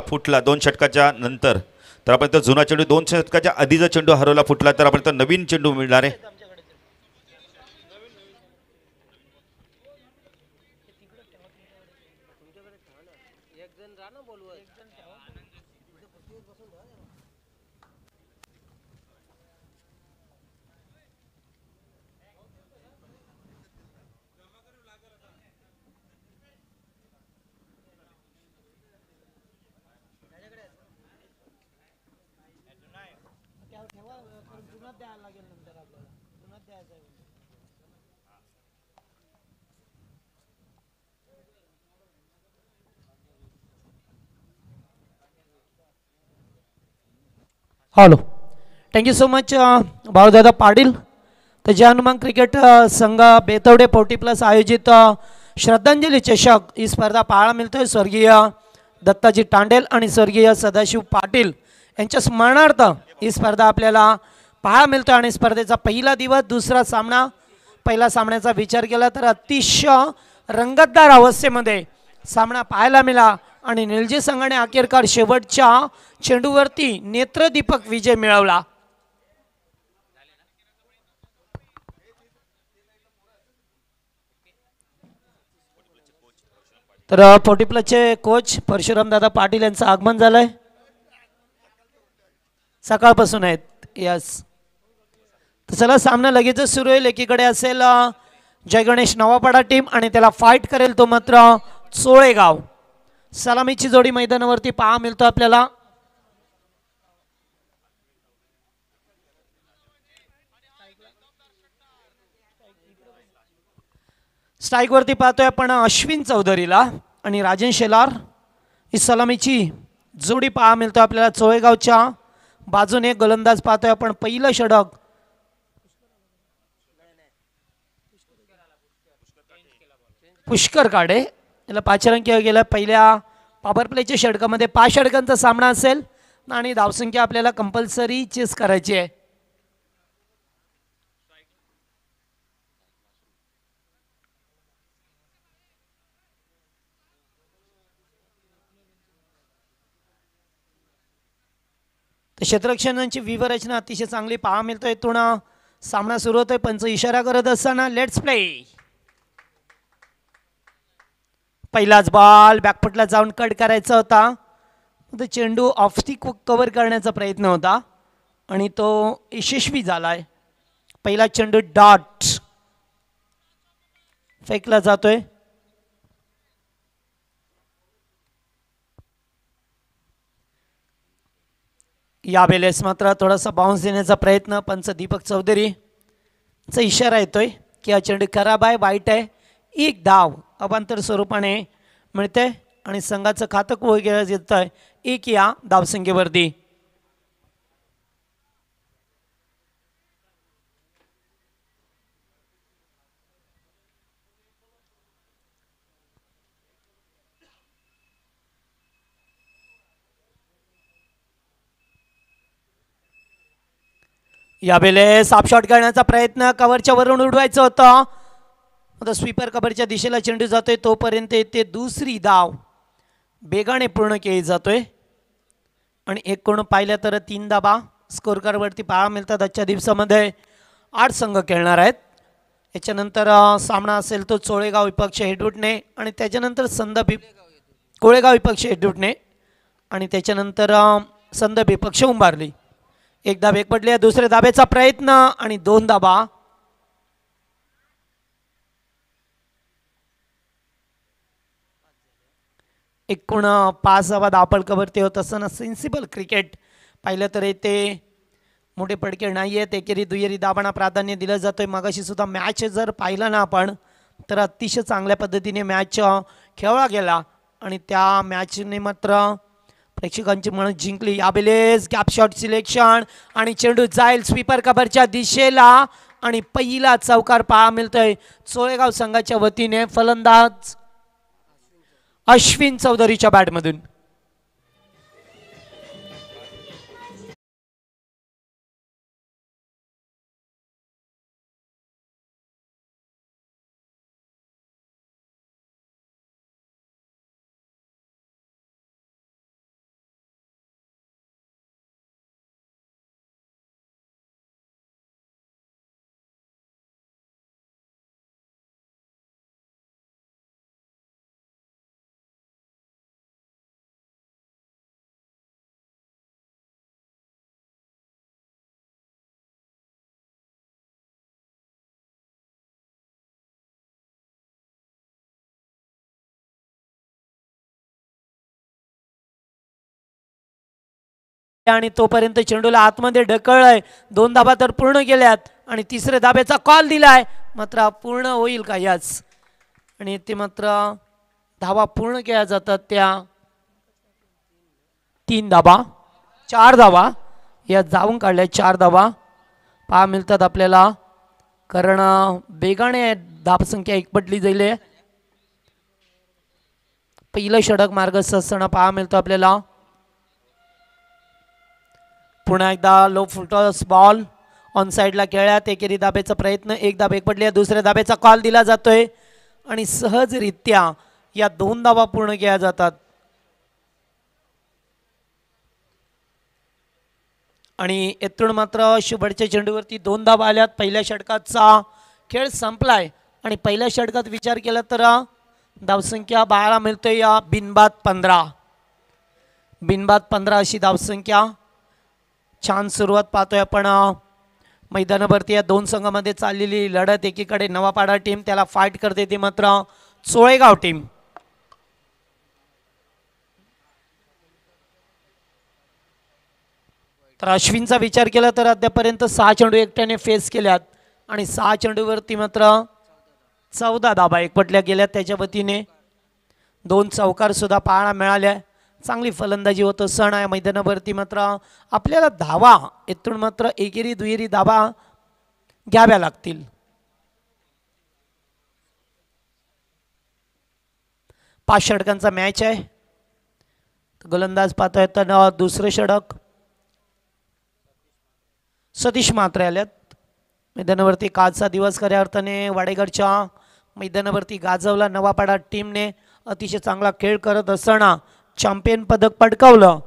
फुटला दोन षटकाच्या नंतर. तर आपण तर जुना चेंडू दोन षटकाच्या आधीचा चेंडू हरवला फुटला तर आपण तर नवीन चेंडू मिळणार आहे. Hello thank you so much Bhaudada Patil तर जय हनुमान क्रिकेट संघ बेतवडे फोर्टी प्लस आयोजित श्रद्धांजली चषक ही स्पर्धा पाहायला मिळतोय स्वर्गीय दत्ताजी टांडेल आणि स्वर्गीय सदाशिव पाटील यांच्या स्मरणार्थ ही स्पर्धा आपल्याला पाहायला मिळतोय आणि स्पर्धेचा पहिला दिवस दुसरा सामना पहिला सामन्याचा विचार केला तर अतिशय रंगतदार अवस्थेमध्ये सामना पाहायला मिळाला आणि निलजी संघाने अखेरकार शेवटच्या चेंडूवरती नेत्रदीपक विजय मिळवला. तर फोर्टी कोच परशुराम दादा पाटील यांचं आगमन झालंय. सकाळपासून आहेत. यस तर चला सामना लगेचच सुरू होईल. एकीकडे असेल जयगणेश जय गणेश नवापाडा टीम आणि त्याला फाईट करेल तो मात्र चोळेगाव. सलामीची जोडी मैदानावरती पहा मिळतो आपल्याला. स्ट्राईकवरती पाहतोय आपण अश्विन चौधरीला आणि राजन शेलार. ही सलामीची जोडी पहा मिळतो आपल्याला चोळेगावच्या बाजूने. गोलंदाज पाहतोय आपण पहिलं षडक. पुष्कर काडे. याला पाचरंकी गेला पहिल्या पॉवर प्लेच्या षटकामध्ये पाच षटकांचा सामना असेल आणि धावसंख्या आपल्याला कंपल्सरी चेस करायची आहे. तर क्षेत्रक्षणांची व्यूहरचना अतिशय चांगली पाहा मिळतोय. तुणा सामना सुरू होतोय. पंच इशारा करत असताना लेट्स प्ले पहिलाच बॉल बॅकफुटला जाऊन कट करायचा होता. तो चेंडू ऑफस्टिक कवर करण्याचा प्रयत्न होता. आणि तो यशस्वी झाला आहे पहिला चेंडू डॉट फेकला जातोय. यावेळेस मात्र थोडासा बाउन्स देण्याचा प्रयत्न पंच दीपक चौधरी. चा इशारा येतोय की हा चेंडू खराब आहे वाईट आहे. एक धाव. अभांतर स्वरूपाने मिळते आणि संघाचं खातं वगैरे येतं आहे. एक या धावसंख्येवरती. यावेळेस साप सापशॉट करण्याचा प्रयत्न कव्हरच्या वरून उडवायचं होतं. आता स्वीपर कव्हरच्या दिशेला चेंडू जातोय तोपर्यंत ते दुसरी धाव बेगाने पूर्ण केली जातोय. आणि एक कोण पाहिलं तर तीन धाबा स्कोर कार्डवरती पाहा मिळतात. आजच्या दिवसामध्ये आठ संघ खेळणार आहेत. याच्यानंतर सामना असेल तो चोळेगाव विपक्ष हेडवुटणे आणि त्याच्यानंतर संदप वि- कोळेगाव विपक्ष हेडवुटणे आणि त्याच्यानंतर संद संदप विपक्ष उंबारली एक धाब एक पडले दुसऱ्या धाब्याचा प्रयत्न आणि दोन धाबा एकूण पाच धाबा धावपळकावरती होत असताना सेन्सिबल क्रिकेट पाहिलं तर येते. मोठे पडके नाही आहेत. एकेरी दुहेरी दाबांना प्राधान्य दिलं जातं आहे मगाशीसुद्धा मॅच जर पाहिलं ना आपण तर अतिशय चांगल्या पद्धतीने मॅच खेळला गेला. आणि त्या मॅचने मात्र प्रेक्षकांची मन जिंकली. यावेळेस गॅपशॉट सिलेक्शन आणि चेंडू जाईल स्वीपर कबरच्या दिशेला. आणि पहिला चौकार पाहा मिळतोय. चोळेगाव संघाच्या वतीने फलंदाज अश्विन चौधरीच्या बॅटमधून आणि तोपर्यंत चेंडूला आतमध्ये ढकळलंय. दोन धाबा तर पूर्ण केल्यात आणि तिसऱ्या धाब्याचा कॉल दिलाय. मात्र पूर्ण होईल का याच? आणि ते मात्र धावा पूर्ण केल्या जातात त्या तीन धाबा चार धावा या जाऊन काढल्या चार धावा पहा मिळतात आपल्याला. कारण बेगाने वेगाने धाबसंख्या एकपटली जाईल. पहिलं षडक मार्गस्थ असताना पहा मिळतो आपल्याला. पुन्हा एकदा लो फुटॉस बॉल ऑन साईडला खेळ्यात एकेरी दाबेचा प्रयत्न एक दाब एकपटली दुसऱ्या दाबेचा कॉल दिला जातोय. आणि सहजरित्या या दोन दाबा पूर्ण केल्या जातात. आणि येथून मात्र शुभडच्या चेंडूवरती दोन धावा आल्यात. पहिल्या षटकाचा खेळ संपलाय. आणि पहिल्या षटकात विचार केला तर धावसंख्या बारा मिळतोय या बिनबाद पंधरा. बिनबाद पंधरा अशी धावसंख्या छान सुरुवात पाहतोय आपण मैदानावरती या दोन संघामध्ये चाललेली लढत. एकीकडे नवापाडा टीम त्याला फाईट करते ती मात्र चोळेगाव टीम तर अश्विनचा विचार केला तर अद्यापर्यंत सहा चेंडू एकट्याने फेस केल्यात आणि सहा चेंडूवरती मात्र चौदा धाबा एकपटल्या गेल्यात. त्याच्या वतीने दोन चौकार सुद्धा पाहायला मिळाल्या चांगली फलंदाजी होतं सण आहे मैदानावरती मात्र आपल्याला धावा येथून मात्र एकेरी दुहेरी धावा घ्याव्या लागतील. पाच षटकांचा मॅच आहे. गोलंदाज पाहतोय तर दुसरं षडक. सतीश मात्र आल्यात. मैदानावरती कालचा दिवस खऱ्या अर्थाने वाडेगडच्या मैदानावरती गाजवला नवापाडा टीमने अतिशय चांगला खेळ करत असताना चॅम्पियन पदक पटकावलं.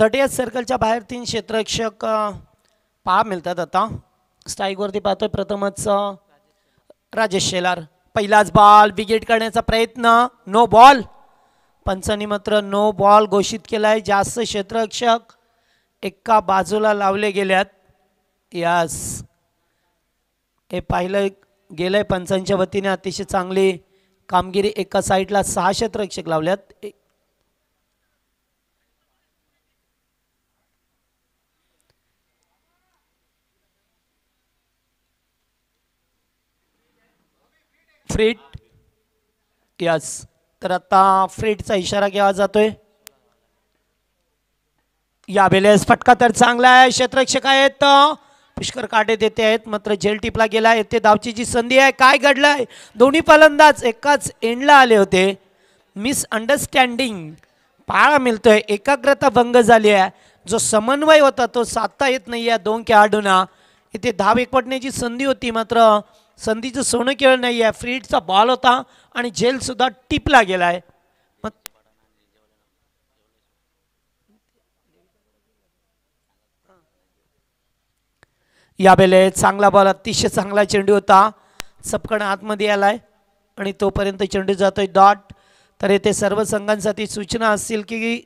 थर्टी सर्कलच्या बाहेर तीन क्षेत्ररक्षक पहा मिळतात आता. स्ट्राईकवरती पाहतोय प्रथमच राजेश शेलार. पहिलाच बॉल विकेट काढण्याचा प्रयत्न. नो बॉल पंचांनी मात्र नो बॉल घोषित केलाय. जास्त क्षेत्ररक्षक एका बाजूला लावले गेल्यात. यास हे पाहिलं गेलंय पंचांच्या वतीने. अतिशय चांगली कामगिरी एका साईडला सहा क्षेत्ररक्षक लावल्यात. फ्रीट यस तर आता फ्रीटचा इशारा केला जातोय. या बेलेस फटका तर चांगला आहे. क्षेत्ररक्षक आहेत. पुष्कर काटे देते आहेत. मात्र झेल टिपला गेला येथे धावची जी संधी आहे काय घडलंय? दोन्ही फलंदाज एकाच एंडला आले होते. मिस अंडरस्टँडिंग पाहायला मिळतोय. एकाग्रता भंग झाली आहे. जो समन्वय होता तो साधता येत नाही आहे दोन खेळाडूंना. इथे धाव एकपटण्याची संधी होती. मात्र संधीचं सोनं खेळ नाही आहे फ्रीडचा बॉल होता आणि जेलसुद्धा टिपला गेला आहे मग बेले चांगला बॉल अतिशय चांगला चेंडू होता. चपकण आतमध्ये आलाय आणि तोपर्यंत चेंडू जातोय डॉट. तर येथे सर्व संघांसाठी सूचना असतील की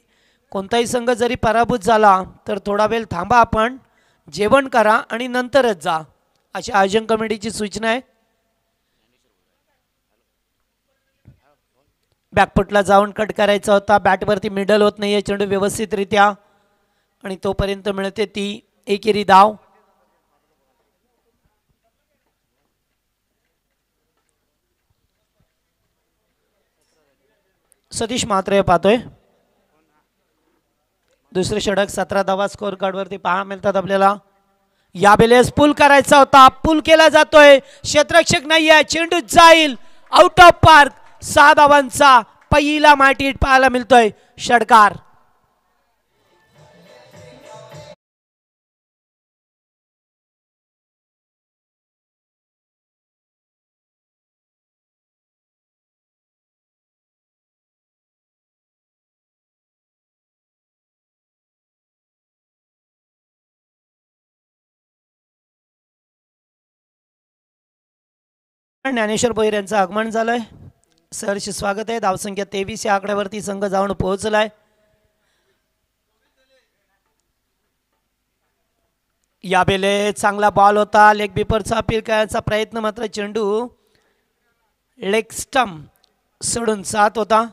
कोणताही संघ जरी पराभूत झाला तर थोडा वेळ थांबा आपण. जेवण करा आणि नंतरच जा. अशी आयोजन कमिटीची सूचना आहे. बॅकफुटला जाऊन कट करायचा होता. बॅटवरती मिडल होत नाही आहे चेंडू व्यवस्थितरित्या. आणि तोपर्यंत मिळते ती एकेरी धाव. सतीश म्हात्रे पाहतोय. दुसरे षटक सतरा धावा स्कोअर कार्डवरती पहा मिळतात आपल्याला. या वेळेस पूल करायचा होता. पूल केला जातोय. क्षेत्रक्षक नाही आहे चेंडू जाईल. आउट ऑफ पार्क सहा धावांचा पहिला माटी पाहायला मिळतोय. षडकार. ज्ञानेश्वर भोईर यांचं आगमन झालंय. सरशी स्वागत आहे. धावसंख्या तेवीस या आकड्यावरती संघ जाऊन पोहोचलाय. या बेले चांगला बॉल होता. लेग बिपरचा अपील करायचा प्रयत्न मात्र चेंडू लेग स्टम्प सोडून सात होता.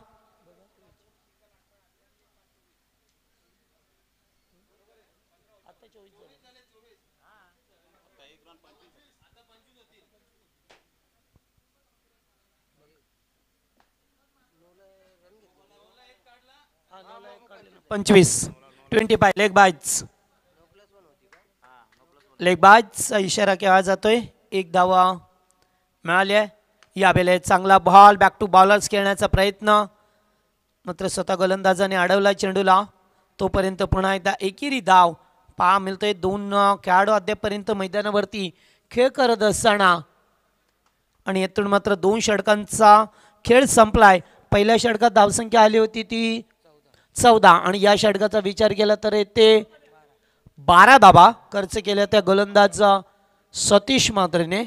पंचवीस. ट्वेंटी फाय लेग बायच लेग बायचा इशारा केला जातोय. एक धावा मिळाली आहे या वेळेत चांगला बॉल बॅक टू बॉलर्स खेळण्याचा प्रयत्न. मात्र स्वतः गोलंदाजाने अडवला चेंडूला. तोपर्यंत पुन्हा एकदा एकेरी धाव. पहा मिळतोय दोन खेळाडू अद्यापर्यंत मैदानावरती खेळ करत असताना. आणि येथून मात्र दोन षटकांचा खेळ संपलाय. पहिल्या षटकात धावसंख्या आली होती ती चौदा. आणि या षटकाचा विचार केला तर येते बारा धाबा खर्च केल्या त्या गोलंदाज सतीश मात्रेने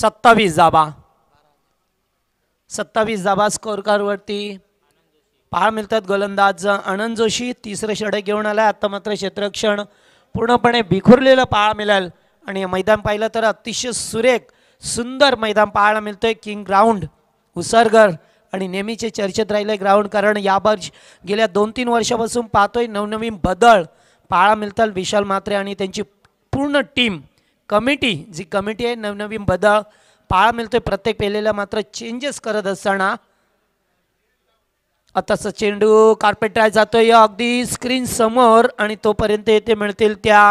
सत्तावीस जाबा. सत्तावीस जाबा स्कोर कार्डवरती पहा मिळतात गोलंदाज आनंद जोशी. तिसरं षडक घेऊन आला आता मात्र क्षेत्रक्षण पूर्णपणे बिखुरलेलं पाहायला मिळेल. आणि मैदान पाहिलं तर अतिशय सुरेख सुंदर मैदान पाहायला मिळतोय. किंग ग्राउंड उसरगर आणि नेहमीचे चर्चेत राहिले ग्राउंड कारण यावर गेल्या दोन तीन वर्षापासून पाहतोय नवनवीन बदल पाहायला मिळतात. विशाल मात्रे आणि त्यांची पूर्ण टीम. कमिटी जी कमिटी आहे नवनवीन बदल मिळतो मिळतोय. प्रत्येक पेलेला मात्र चेंजेस करत असताना. आताचा चेंडू कार्पेट ट्राय जातोय. अगदी स्क्रीन समोर आणि तोपर्यंत येथे मिळतील त्या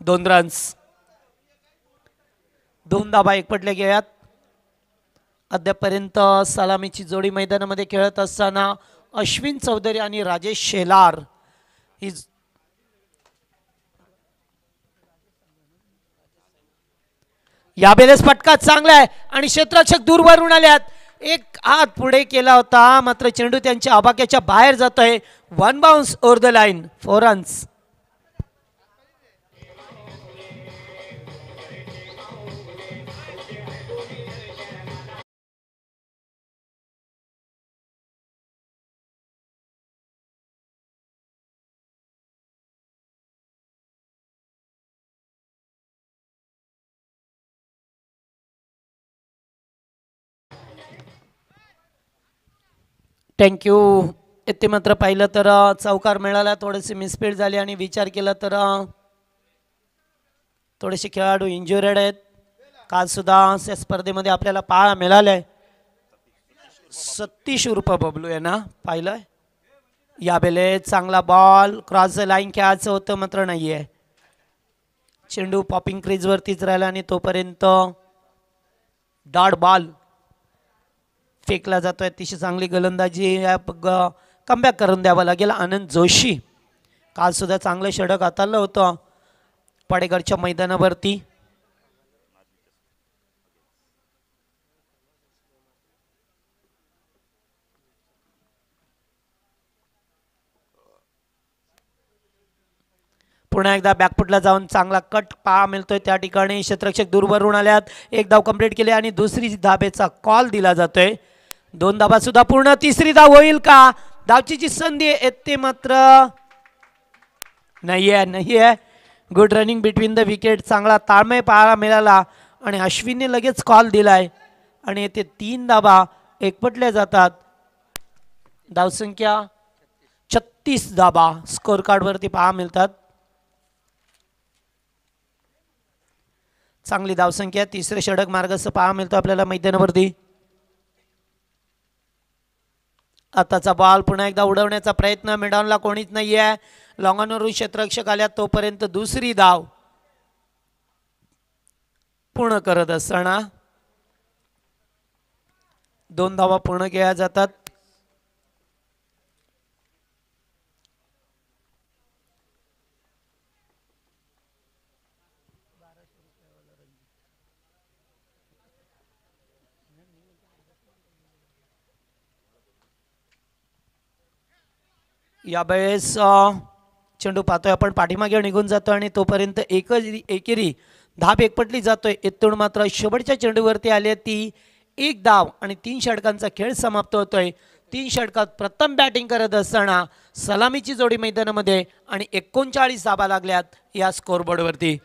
दोन रन्स दोन धाबा एकपटल्या गेल्यात. अद्यापर्यंत सलामीची जोडी मैदानामध्ये खेळत असताना अश्विन चौधरी आणि राजेश शेलार. ही या बेलेस फटका चांगला आहे. आणि क्षेत्ररक्षक दूरवरून आल्यात. एक हात पुढे केला होता. मात्र चेंडू त्यांच्या आबाक्याच्या बाहेर जातोय. One bounce over the line four runs thank you इथे मात्र पाहिलं तर चौकार मिळाला थोडीशी मिसफीड झाली आणि विचार केला तर थोडेसे खेळाडू इंजुरेड आहेत. काल सुद्धा या स्पर्धेमध्ये आपल्याला पाळा मिळालंय. सत्तीस उर्फ बबलू आहे ना पाहिलंय. या बेले चांगला बॉल क्रॉस लाईन खेळायचं होतं मात्र नाही आहे चेंडू पॉपिंग क्रीजवरतीच राहिला आणि तोपर्यंत डॉट बॉल फेकला जातोय अतिशय चांगली गोलंदाजी कमबॅक करून द्यावं लागेल आनंद जोशी. कालसुद्धा चांगलं षडक हाताळलं होतं पाडेगडच्या मैदानावरती. पुन्हा एकदा बॅकफुटला जाऊन चांगला कट पहा मिळतोय. त्या ठिकाणी क्षेत्रक्षक दूरवरून आल्यात. एक धाव कंप्लीट केली आणि दुसरी धाबेचा कॉल दिला जातोय. दोन धाबा सुद्धा पूर्ण तिसरी धाव होईल का? धावची जी संधी येते ते मात्र. नाही आहे नाही आहे. Good running between the wicket चांगला ताळमेळ पाहायला मिळाला आणि अश्विनने लगेच कॉल दिलाय. आणि येथे तीन धाबा एकपटल्या जातात. धावसंख्या छत्तीस धाबा स्कोर कार्डवरती पहा मिळतात. चांगली धावसंख्या तिसरे षडक मार्गस्थ पहा मिळतो आपल्याला मैदानावरती. आताचा बॉल पुन्हा एकदा उडवण्याचा प्रयत्न मिडॉनला कोणीच नाही आहे लॉंगॉनवरून क्षेत्ररक्षक आल्या तोपर्यंत दुसरी धाव. पूर्ण करत असताना दोन धावा पूर्ण केल्या जातात. यावेळेस चेंडू पाहतोय आपण. पाठीमागे निघून जातो आणि तोपर्यंत एकच एकेरी धाप एकपटली जातोय. इथून मात्र शेवटच्या चेंडूवरती आली ती. एक धाव आणि तीन षटकांचा खेळ समाप्त होतोय. तीन षटकात प्रथम बॅटिंग करत असताना सलामीची जोडी मैदानामध्ये आणि एकोणचाळीस धाबा लागल्यात या स्कोरबोर्डवरती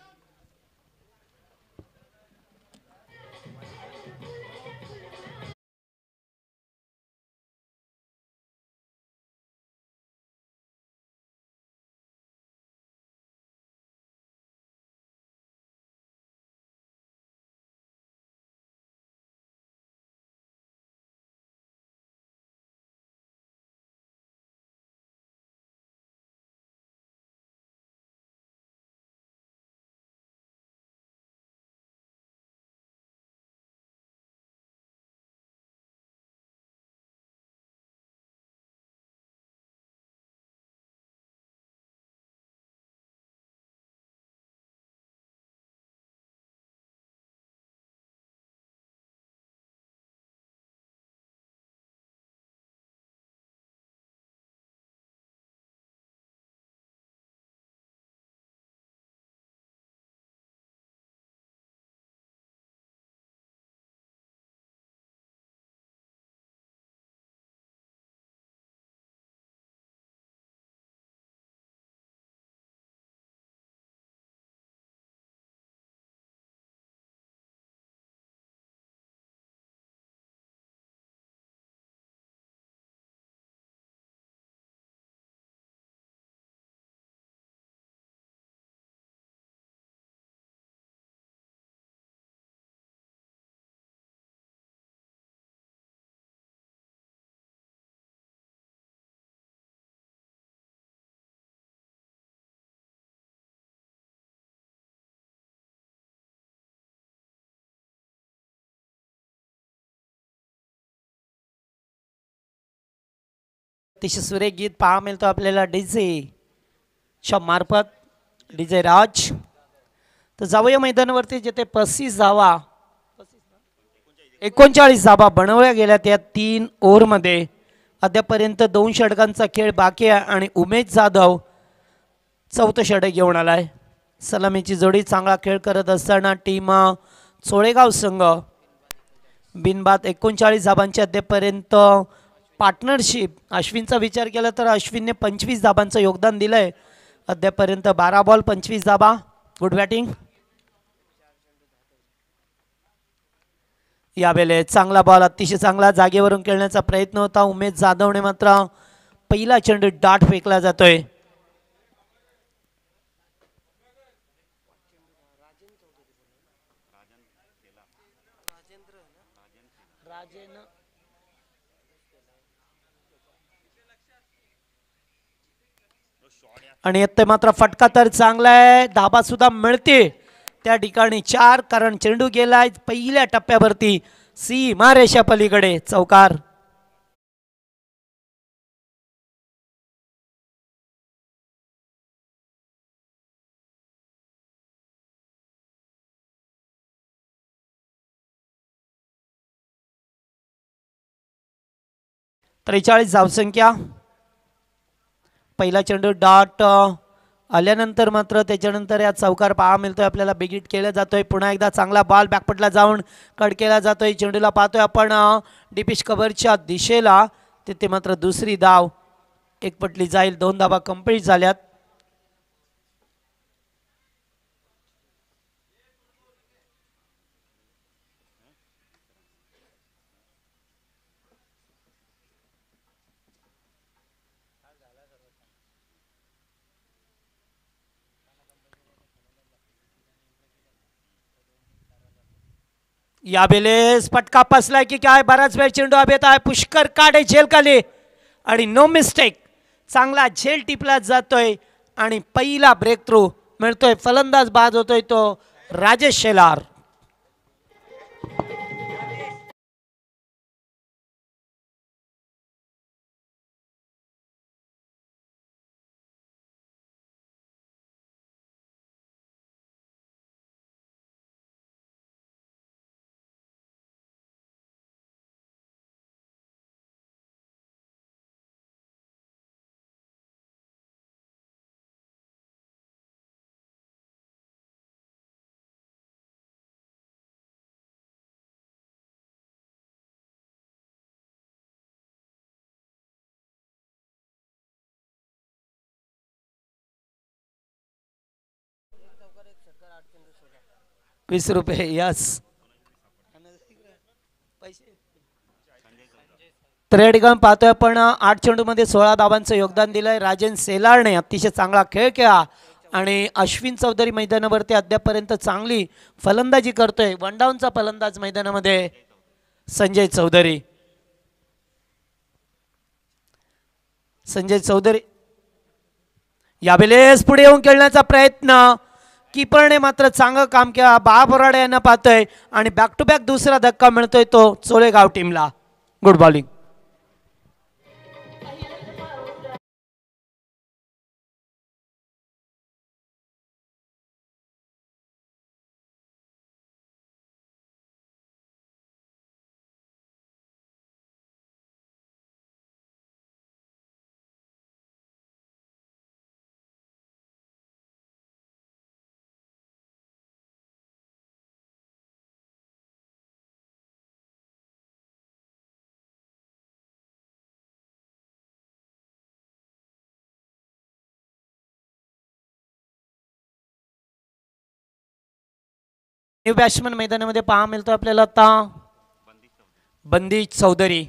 अतिशय सुरेख गीत पहा मिळतो आपल्याला डीजे च्या मार्फत. डीजे राज. तर जाऊया मैदानावरती जिथे पस्तीस धावा एकोणचाळीस धाबा बनवल्या गेल्या त्या तीन ओव्हरमध्ये. अद्यापर्यंत दोन षटकांचा खेळ बाकी आहे आणि उमेश जाधव चौथं षटक घेऊन आलाय. सलामीची जोडी चांगला खेळ करत असताना टीम चोळेगाव संघ. बिनबाद एकोणचाळीस धाबांची अद्यापर्यंत पार्टनरशिप. अश्विनचा विचार केला तर अश्विनने पंचवीस धाबांचं योगदान दिलं आहे अद्यापर्यंत बारा बॉल पंचवीस धाबा. गुड बॅटिंग यावेळेस चांगला बॉल अतिशय चांगला जागेवरून खेळण्याचा प्रयत्न होता. उमेश जाधवने मात्र पहिला चेंडू डाट फेकला जातोय. आणि येते मात्र फटका तर चांगला आहे धाबा सुद्धा मिळते त्या ठिकाणी चार कारण चेंडू गेलाय पहिल्या टप्प्यावरती. सी मारेशा पलीकडे चौकार. त्रेचाळीस धावसंख्या. पहिला चेंडू डॉट आल्यानंतर मात्र त्याच्यानंतर यात चौकार पाहा मिळतोय. आपल्याला बिगिट केला जातोय. पुन्हा एकदा चांगला बॉल बॅकपटला जाऊन कडकेला जातोय. चेंडूला पाहतोय आपण डिपिश कबरच्या दिशेला. तिथे मात्र दुसरी धाव एक पटली जाईल. दोन धावा कंप्लीट झाल्यात. या वेळेस पटका पसलाय की काय? बराच वेळ चेंडू अभेत आहे. पुष्कर काढे झेल खाली आणि नो मिस्टेक चांगला झेल टिपला जातोय. आणि पहिला ब्रेक थ्रू मिळतोय. फलंदाज बाद होतोय तो राजेश शेलार. वीस रुपये यस. तर या ठिकाणी पाहतोय आपण. आठ चेंडूमध्ये सोळा धावांचं योगदान दिलंय. राजन सेलारने अतिशय चांगला खेळ खेळा आणि अश्विन चौधरी मैदानावरती अद्यापपर्यंत चांगली फलंदाजी करतोय. वन डाऊनचा फलंदाज मैदानामध्ये संजय चौधरी. संजय चौधरी. यावेळेस पुढे येऊन खेळण्याचा प्रयत्न. कीपरने मात्र चांगलं काम केलं. बाबराडे यांना पाहतोय. आणि बॅक टू बॅक दुसरा धक्का मिळतोय तो चोळेगाव टीमला गुड बॉलिंग न्यू बॅट्समन मैदानामध्ये पहा मिळतो आपल्याला आता. बंदी चौधरी.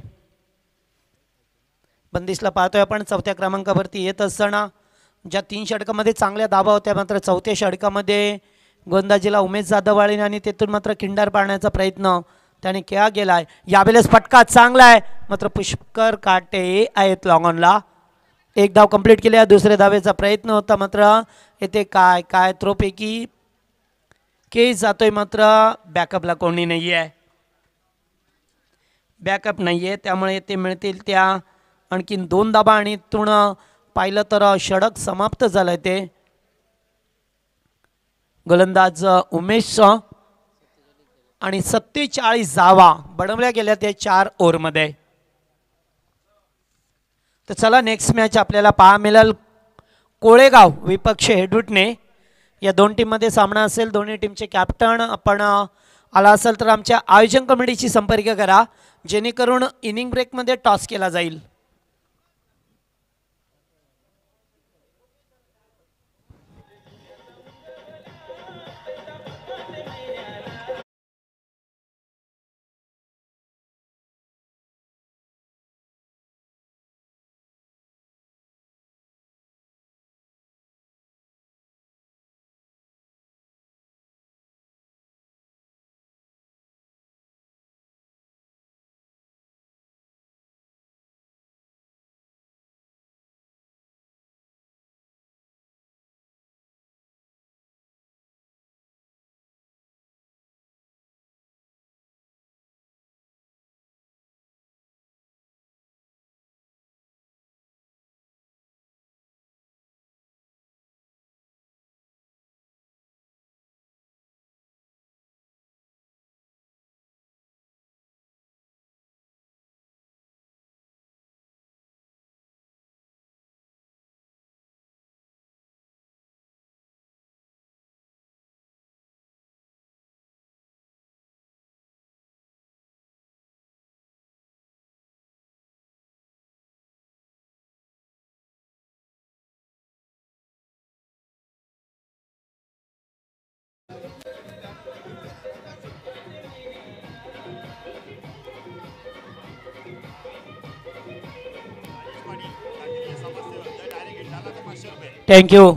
बंदिशला पाहतोय आपण चौथ्या क्रमांकावरती येत असताना ज्या तीन षटकामध्ये चांगल्या धाबा होत्या मात्र चौथ्या षटकामध्ये गोंदाजीला उमेश जाधववाळीने आणि तेथून मात्र खिंडार पाडण्याचा प्रयत्न त्याने केला गेला आहे यावेळेस फटका चांगला आहे मात्र पुष्कर काटे आहेत लॉंगॉनला एक धाव कंप्लीट केल्या दुसऱ्या धावेचा प्रयत्न होता मात्र येथे काय काय थ्रोपैकी केस जातोय मात्र बॅकअपला कोणी नाही आहे बॅकअप नाही आहे त्यामुळे ते मिळतील त्या आणखीन दोन दाबा आणि तृण पाहिलं तर षडक समाप्त झालं ते. गोलंदाज उमेश आणि सत्तेचाळीस जावा बडवल्या गेल्या त्या चार ओव्हरमध्ये. तर चला नेक्स्ट मॅच आपल्याला पहा मिळेल. कोळेगाव विपक्ष हेडूटने या दोन टीममध्ये सामना असेल दोन्ही टीमचे कॅप्टन. आपण आला असेल तर आमच्या आयोजन कमिटीशी संपर्क करा जेणेकरून इनिंग ब्रेकमध्ये टॉस केला जाईल. थँक्यू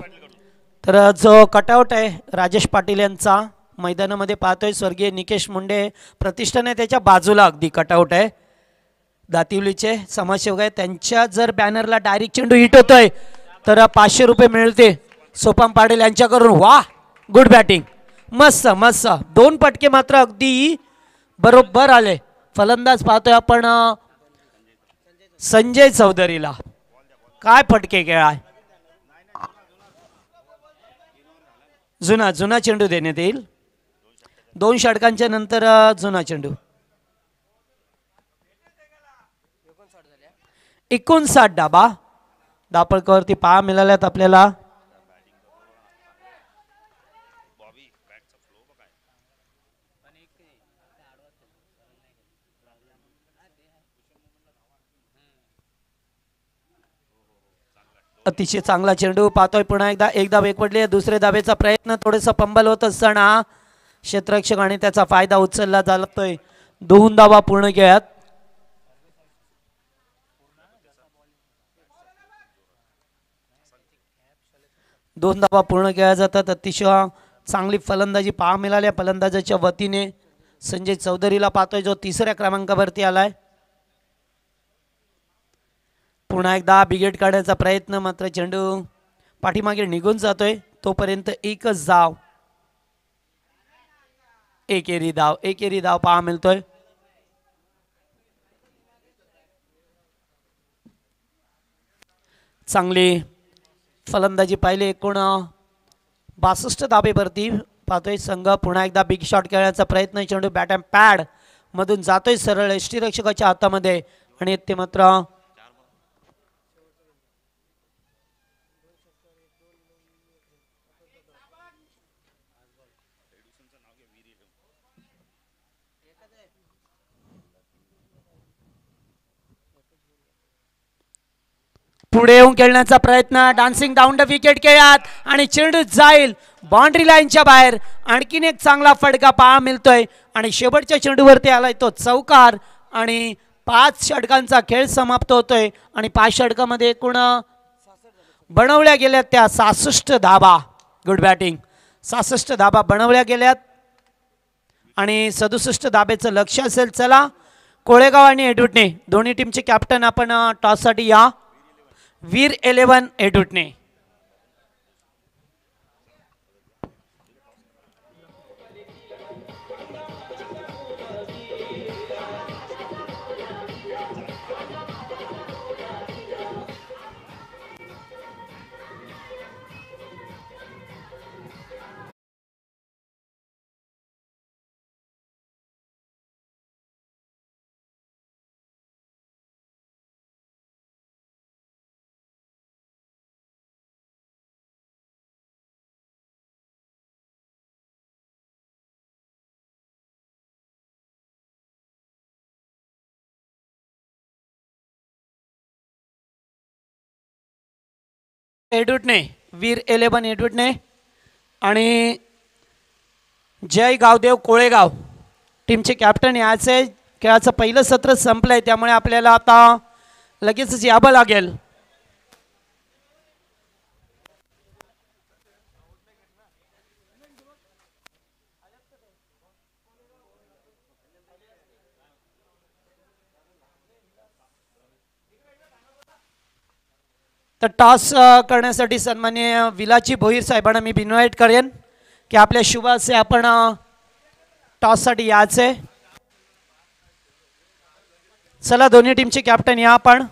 तर जो कटआउट आहे राजेश पाटील यांचा मैदानामध्ये पाहतोय स्वर्गीय निकेश मुंडे. प्रतिष्ठान आहे त्याच्या बाजूला अगदी कटआउट आहे. दातिवलीचे समाजसेवक आहे. त्यांच्या जर बॅनरला डायरेक्ट चेंडू हिट होतोय तर पाचशे रुपये मिळते सोपम पाटील यांच्याकडून. वा गुड बॅटिंग मस्त मस्त. दोन पटके मात्र अगदी बरोबर आले. फलंदाज पाहतोय आपण संजय चौधरीला. काय फटके खेळाय? जुना जुना चेंडू देण्यात येईल. दोन षटकांच्या नंतर जुना चेंडू. एकोणसाठ डाबा. दापळकावरती पहा मिळाल्यात आपल्याला. अतिशय चांगला चेंडू पाहतोय. पुन्हा एकदा एक धाव एकवडली दुसऱ्या धावेचा प्रयत्न थोडंसं पंबल होत असताना क्षेत्ररक्षक आणि त्याचा फायदा उचलला जातोय. दोन धावा पूर्ण केल्यात. दोन धावा पूर्ण केल्या जातात. अतिशय चांगली फलंदाजी पहा मिळाल्या फलंदाजाच्या वतीने संजय चौधरीला पाहतोय जो तिसऱ्या क्रमांकावरती आलाय. पुन्हा एकदा बिगेट काढायचा प्रयत्न मात्र चेंडू पाठीमागे निघून जातोय. तोपर्यंत एकच जाव एकेरी धाव एकेरी धाव पहा मिळतोय. चांगली फलंदाजी पाहिली एकूण. बासष्ट धाबेवरती पाहतोय संघ. पुन्हा एकदा बिग शॉट खेळण्याचा प्रयत्न. चेंडू बॅट अँड पॅड मधून जातोय सरळ. यष्टीरक्षकाच्या हातामध्ये. आणि ते मात्र पुढे येऊन खेळण्याचा प्रयत्न. डान्सिंग डाऊन द विकेट खेळात. आणि चेंडू जाईल बाउंड्री लाईनच्या बाहेर. आणखीन एक चांगला फटका पहा मिळतोय. आणि शेवटच्या चेंडूवरती आलाय तो चौकार. आणि पाच षटकांचा खेळ समाप्त होतोय. आणि पाच षटकामध्ये एकूण बनवल्या गेल्यात त्या सहासष्ट धाबा. गुड बॅटिंग सहासष्ट धाबा बनवल्या गेल्यात. आणि सदुसष्ट धाब्याचं लक्ष असेल चला. कोळेगाव आणि एडुटणे दोन्ही टीमचे कॅप्टन आपण टॉससाठी या. वीर एलेवन एडुटणे. एडुटणे वीर एलेबन एडुटणे आणि जय गावदेव कोळेगाव टीमचे कॅप्टन याचे खेळाचं पहिलं सत्र संपलं आहे त्यामुळे आपल्याला आता लगेचच यावं लागेल. तर टॉस करण्यासाठी सन्मान्य विलाची भोईर साहेबांना मी इन्व्हाइट करेन की आपल्या शुभाचे आपण टॉससाठी यायचे. चला दोन्ही टीमचे कॅप्टन या आपण.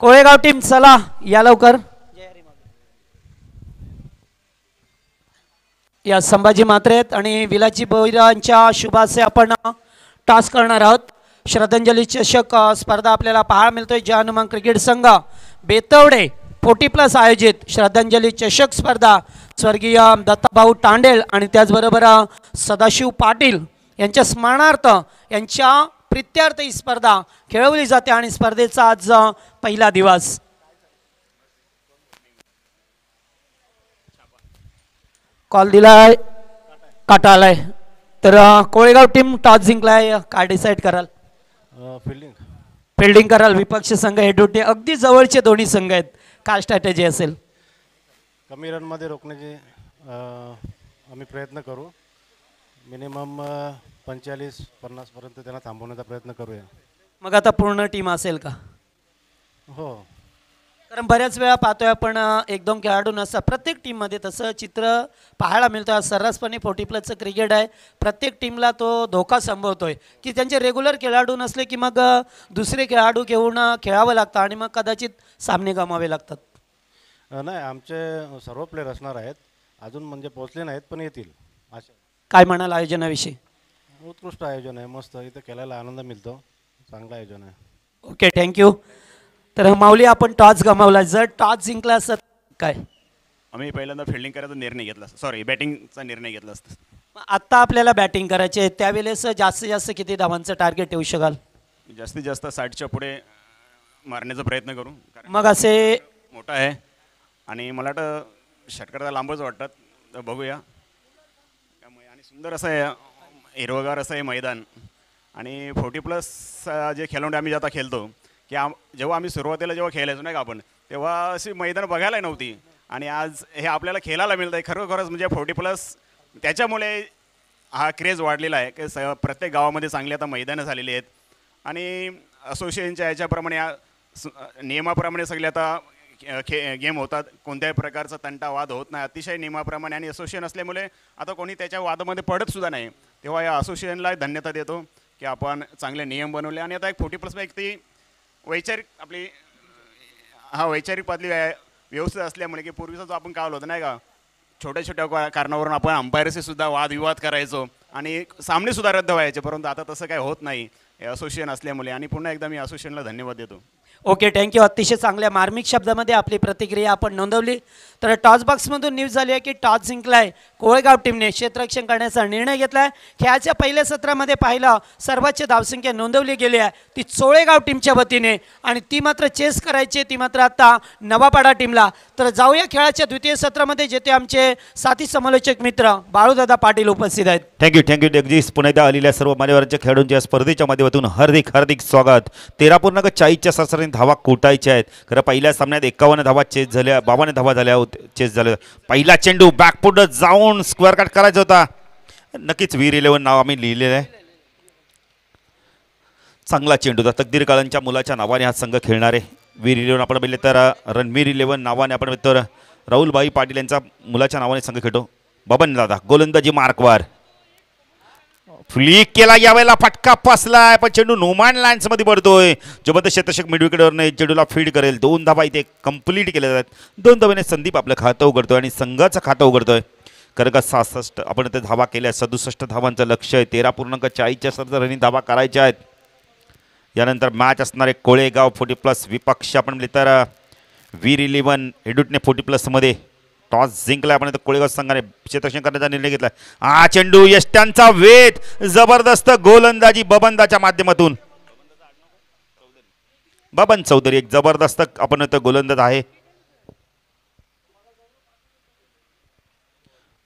कोळेगाव टीम चला या लवकर. या संभाजी मात्रेत आणि विलाची बोईरांच्या शुभाचे आपण टास्क करणार आहोत. श्रद्धांजली चषक स्पर्धा आपल्याला पाहायला मिळतोय ज्या हनुमान क्रिकेट संघ बेतवडे फोर्टी प्लस आयोजित श्रद्धांजली चषक स्पर्धा. स्वर्गीय दत्ताभाऊ तांडेल आणि त्याचबरोबर सदाशिव पाटील यांच्या स्मरणार्थ यांच्या प्रित्यार्थ ही स्पर्धा खेळवली जाते आणि स्पर्धेचा आज पहिला दिवस. कॉल दिलाय काटा आलाय तर कोळेगाव टीम टॉस जिंकलाय काय डिसाईड कराल? फिल्डिंग फिल्डिंग कराल. विपक्ष संघ हेडोटी अगदी जवळचे दोन्ही संघ आहेत. काय स्ट्रॅटेजी असेल? कमी रनमध्ये रोखण्याचे आम्ही प्रयत्न करू. मिनिमम पंचेचाळीस पन्नासपर्यंत त्यांना थांबवण्याचा प्रयत्न करूया. मग आता पूर्ण टीम असेल का? हो. कारण बऱ्याच वेळा पाहतोय आपण एक दोन खेळाडू नसतात. प्रत्येक टीममध्ये तसं चित्र पाहायला मिळतं. आज सर्रासपणे फोर्टी प्लसचं क्रिकेट आहे. प्रत्येक टीमला तो धोका संभवतोय. की त्यांचे रेग्युलर खेळाडू नसले की मग दुसरे खेळाडू घेऊन खेळावं लागतं आणि मग कदाचित सामने गमावे लागतात. नाही आमचे सर्व प्लेयर असणार आहेत. अजून म्हणजे पोचले नाहीत पण येतील. काय म्हणाल आयोजनाविषयी? उत्कृष्ट आयोजन आहे. मस्त. इथं खेळायला आनंद मिळतो. चांगलं आयोजन आहे. ओके थँक्यू तर माऊली आपण टॉस गमावला. जर टॉस जिंकला असत काय? आम्ही पहिल्यांदा फिल्डिंग करायचा निर्णय घेतला असता. सॉरी बॅटिंगचा निर्णय घेतला असता. मग आत्ता आपल्याला बॅटिंग करायची आहे. त्यावेळेस जास्तीत जास्त किती धावांचं टार्गेट ठेवू शकाल? जास्तीत जास्त साठच्या पुढे मारण्याचा प्रयत्न करू. कारण मग असे मोठा आहे. आणि मला वाटतं षटकार लांबच वाटतात. तर बघूया. त्यामुळे आणि सुंदर असं आहे हिरवगार असं हे मैदान. आणि फोर्टी प्लस जे खेळाडू आम्ही आता खेळतो की आम जेव्हा आम्ही सुरुवातीला जेव्हा खेळायचो नाही का आपण तेव्हा अशी मैदान बघायला नव्हती. आणि आज हे आपल्याला खेळायला मिळतं आहे. खरोखरच म्हणजे फोर्टी प्लस त्याच्यामुळे हा क्रेज वाढलेला आहे की स प्रत्येक गावामध्ये चांगली आता मैदानं झालेली आहेत. आणि असोसिएशनच्या ह्याच्याप्रमाणे या स- नियमाप्रमाणे सगळे आता खे- खे गेम होतात. कोणत्याही प्रकारचा तंटा वाद होत नाही. अतिशय नियमाप्रमाणे आणि असोसिएशन असल्यामुळे आता कोणी त्याच्या वादामध्ये पडत सुद्धा नाही. तेव्हा या असोसिएशनला धन्यता देतो की आपण चांगले नियम बनवले. आणि आता एक फोर्टी प्लस एक ती वैचारिक आपली हा वैचारिक पातळी व्यवस्थित असल्यामुळे की पूर्वीचा जो आपण काल होता नाही का छोट्या छोट्या कारणावरून आपण अंपायरशी सुद्धा वादविवाद करायचो आणि सामने सुद्धा रद्द व्हायचे परंतु आता तसं काही होत नाही. हे असोसिएशन असल्यामुळे. आणि पुन्हा एकदा मी असोसिएशनला धन्यवाद देतो. ओके थँक्यू अतिशय चांगल्या मार्मिक शब्दामध्ये आपली प्रतिक्रिया आपण नोंदवली. तर टॉस बॉक्समधून न्यूज झाली आहे की टॉस जिंकलाय कोळेगाव टीमने क्षेत्ररक्षण करण्याचा निर्णय घेतला आहे खेळाच्या पहिल्या सत्रामध्ये पाहिलं सर्वोच्च धावसंख्या नोंदवली गेली आहे. ती चोळेगाव टीमच्या वतीने. आणि ती मात्र चेस करायची ती मात्र आता नवापाडा टीमला तर जाऊया खेळाच्या द्वितीय सत्रामध्ये जेथे आमचे साथी समालोचक मित्र बाळूदादा पाटील उपस्थित आहेत. Thank you thank you Jagdish. पुन्हा एकदा आलेल्या सर्व मान्यवरांच्या खेळाडूंच्या स्पर्धेच्या माध्यमातून हार्दिक हार्दिक स्वागत. तेरा पूर्णांक चाळीसच्या सरासरीने धावा कोटायच्या आहेत. खरं पहिल्या सामन्यात एकावन्न धावा चेस झाल्या बावन्न धावा झाल्या होत चेस झाल्या. पहिला चेंडू बॅकपुट जाऊन स्क्वेअर कट करायचा होता. नक्कीच वीर इलेव्हन नाव आम्ही लिहिलेलं आहे. चांगला चेंडू होता. तकदीर काळांच्या मुलाच्या नावाने हा संघ खेळणार आहे. वीर इलेव्हन आपण बघितलं तर रणवीर इलेव्हन नावाने आपण बघितलं तर राहुलबाई पाटील यांचा मुलाच्या नावाने संघ खेळतो. बबन दादा गोलंदाजी मार्कवार. फ्लिक केला यावेळेला फटका फसलाय. पण चेंडू नोमान लाईन्समध्ये पडतोय. जबरदस्त शतशक मिडविकेटवरनं चेंडूला फीड करेल. दोन धाबा इथे कंप्लीट केल्या जातात. दोन धाब्याने संदीप आपलं खातं उघडतोय आणि संघाचं खातं उघडतोय. कारण का सहासष्ट आपण इथे धावा केल्या. सदुसष्ट धावांचं लक्ष आहे. तेरा पूर्णांक चाळीसच्या रनिंग धावा करायच्या आहेत. यानंतर मॅच असणारे कोळेगाव फोर्टी प्लस विपक्ष आपण म्हणले तर वीर इलेव्हन हेडूटने फोर्टी प्लसमध्ये टॉस जिंकला आपण इथं कोळेगाव संघाने क्षेत्ररक्षण करण्याचा निर्णय घेतला. हा चेंडू यष्ट्यांचा वेध. जबरदस्त गोलंदाजी बबंदाच्या माध्यमातून. बबन चौधरी एक जबरदस्त आपण इथं गोलंदाज आहे.